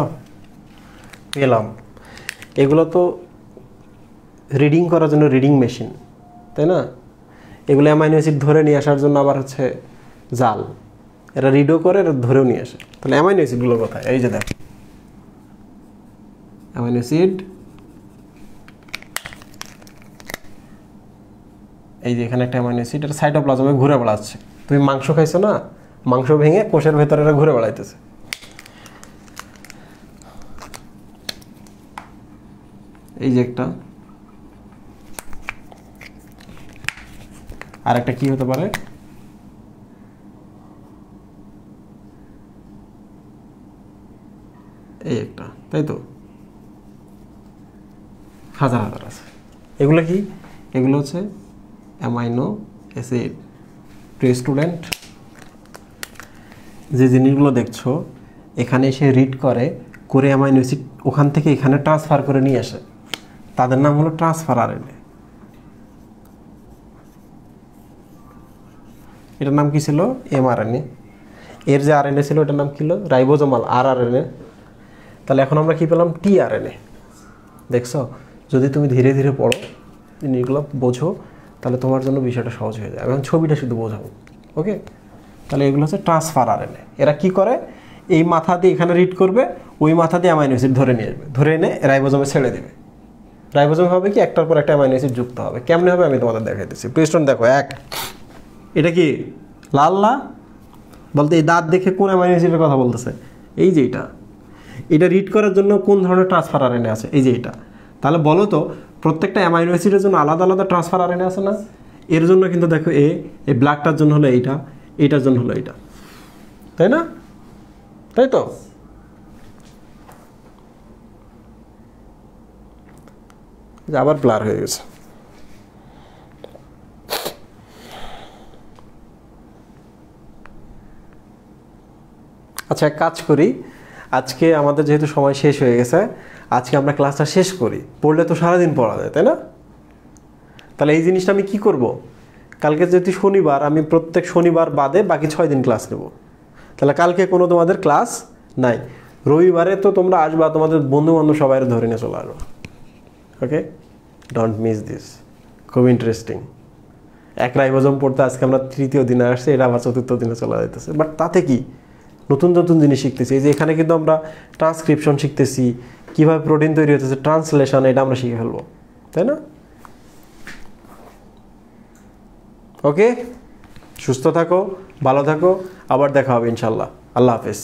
S1: পেলাম। এগুলো তো রিডিং করার জন্য রিডিং মেশিন তাই না? এগুলো অ্যামাইনো অ্যাসিড ধরে নিয়ে আসার জন্য আবার হচ্ছে জাল। এরা রিডও করে, এরা ধরেও নিয়ে আসে। তাহলে অ্যামাইনো অ্যাসিডগুলো কোথায়? এই যে দেখ। অ্যামাইনো অ্যাসিড এই যে এখানে একটা অ্যামাইনো অ্যাসিড এটা সাইটোপ্লাজমে ঘুরে বেড়াচ্ছে। তুমি মাংস খাইছো না? মাংস ভেঙে কোষের ভেতরে ঘুরে বেড়াইতেছে। এই যে একটা। আর একটা কি হতে পারে? এই একটা, তাই তো? হাজার হাজার আছে। এগুলো কি? এগুলো হচ্ছে অ্যামাইনো অ্যাসিড প্রিয় স্টুডেন্ট যে জিনিসগুলো দেখছ, এখানে এসে রিড করে করে অ্যামাইনো অ্যাসিড ওখান থেকে এখানে ট্রান্সফার করে নিয়ে আসে। তাদের নাম হলো ট্রান্সফার আরএনএ। এটার নাম কি ছিল? এমআরএনএ। এর যে আরএনএ ছিল, এটার নাম কি ছিল? রাইবোজোমাল আর আরএনএ তাহলে এখন আমরা কি পেলাম? টি আরএনএ দেখছ? যদি তুমি ধীরে ধীরে পড়ো, জিনিসগুলো বোঝো, তাহলে তোমার জন্য বিষয়টা সহজ হয়ে যায়। এখন ছবিটা শুধু বোঝাবো, ওকে? তাহলে এগুলো হচ্ছে ট্রান্সফার আরএনএ। এরা কি করে? এই মাথা দিয়ে এখানে রিড করবে, ওই মাথা দিয়ে অ্যামাইনো অ্যাসিড ধরে নিয়ে আসবে। ধরে এনে রাইবোজোমে ছেড়ে দেবে। রাইবোজোম হবে কি? একটার পর একটা অ্যামাইনো অ্যাসিড যুক্ত হবে। কেমনে হবে? আমি তোমাদের দেখাইতেছি। প্রিস্টন দেখো, এক। এটা কি? লাল না? বলতে এই দাঁত দেখে কোন অ্যামাইনো অ্যাসিডের কথা বলতেছে? এই যে এটা। এটা রিড করার জন্য কোন ধরনের ট্রান্সফার আরএনএ আছে? এই যে এটা। তাহলে বলো তো, প্রত্যেকটা অ্যামাইনো অ্যাসিডের জন্য আলাদা আলাদা ট্রান্সফার আরএনএ আছে না? এর জন্য কিন্তু দেখো এ এই ব্ল্যাকটার জন্য হলো এইটা, এইটার জন্য হলো এইটা। তাই না? তাই তো? যে আবার ব্লার হয়ে গেছে। আচ্ছা এক কাজ করি। আজকে আমাদের যেহেতু সময় শেষ হয়ে গেছে, আজকে আমরা ক্লাসটা শেষ করি। পড়লে তো সারাদিন পড়া যায়, তাই না? তাহলে এই জিনিসটা আমি কি করব? কালকে যেহেতু শনিবার, আমি প্রত্যেক শনিবার বাদে বাকি ছয় দিন ক্লাস নেব। তাহলে কালকে কোনো তোমাদের ক্লাস নাই। রবিবারে তো তোমরা আসবা, তোমাদের বন্ধু বান্ধব সবাই ধরে নিয়ে চলে আসবা। ওকে ডোন্ট মিস দিস খুব ইন্টারেস্টিং এক রাইবোজম পড়তে আজকে আমরা তৃতীয় দিনে আসছি, এটা আবার চতুর্থ দিনে চলে যেতেছে বাট তাতে কি? নতুন নতুন জিনিস শিখতেছি। এই যে এখানে কিন্তু আমরা ট্রান্সক্রিপশন শিখতেছি, কীভাবে প্রোটিন তৈরি হতেছে ট্রান্সলেশন এটা আমরা শিখে ফেলব। তাই না? ওকে সুস্থ থাকো, ভালো থাকো, আবার দেখা হবে ইনশাল্লাহ আল্লাহ হাফেজ।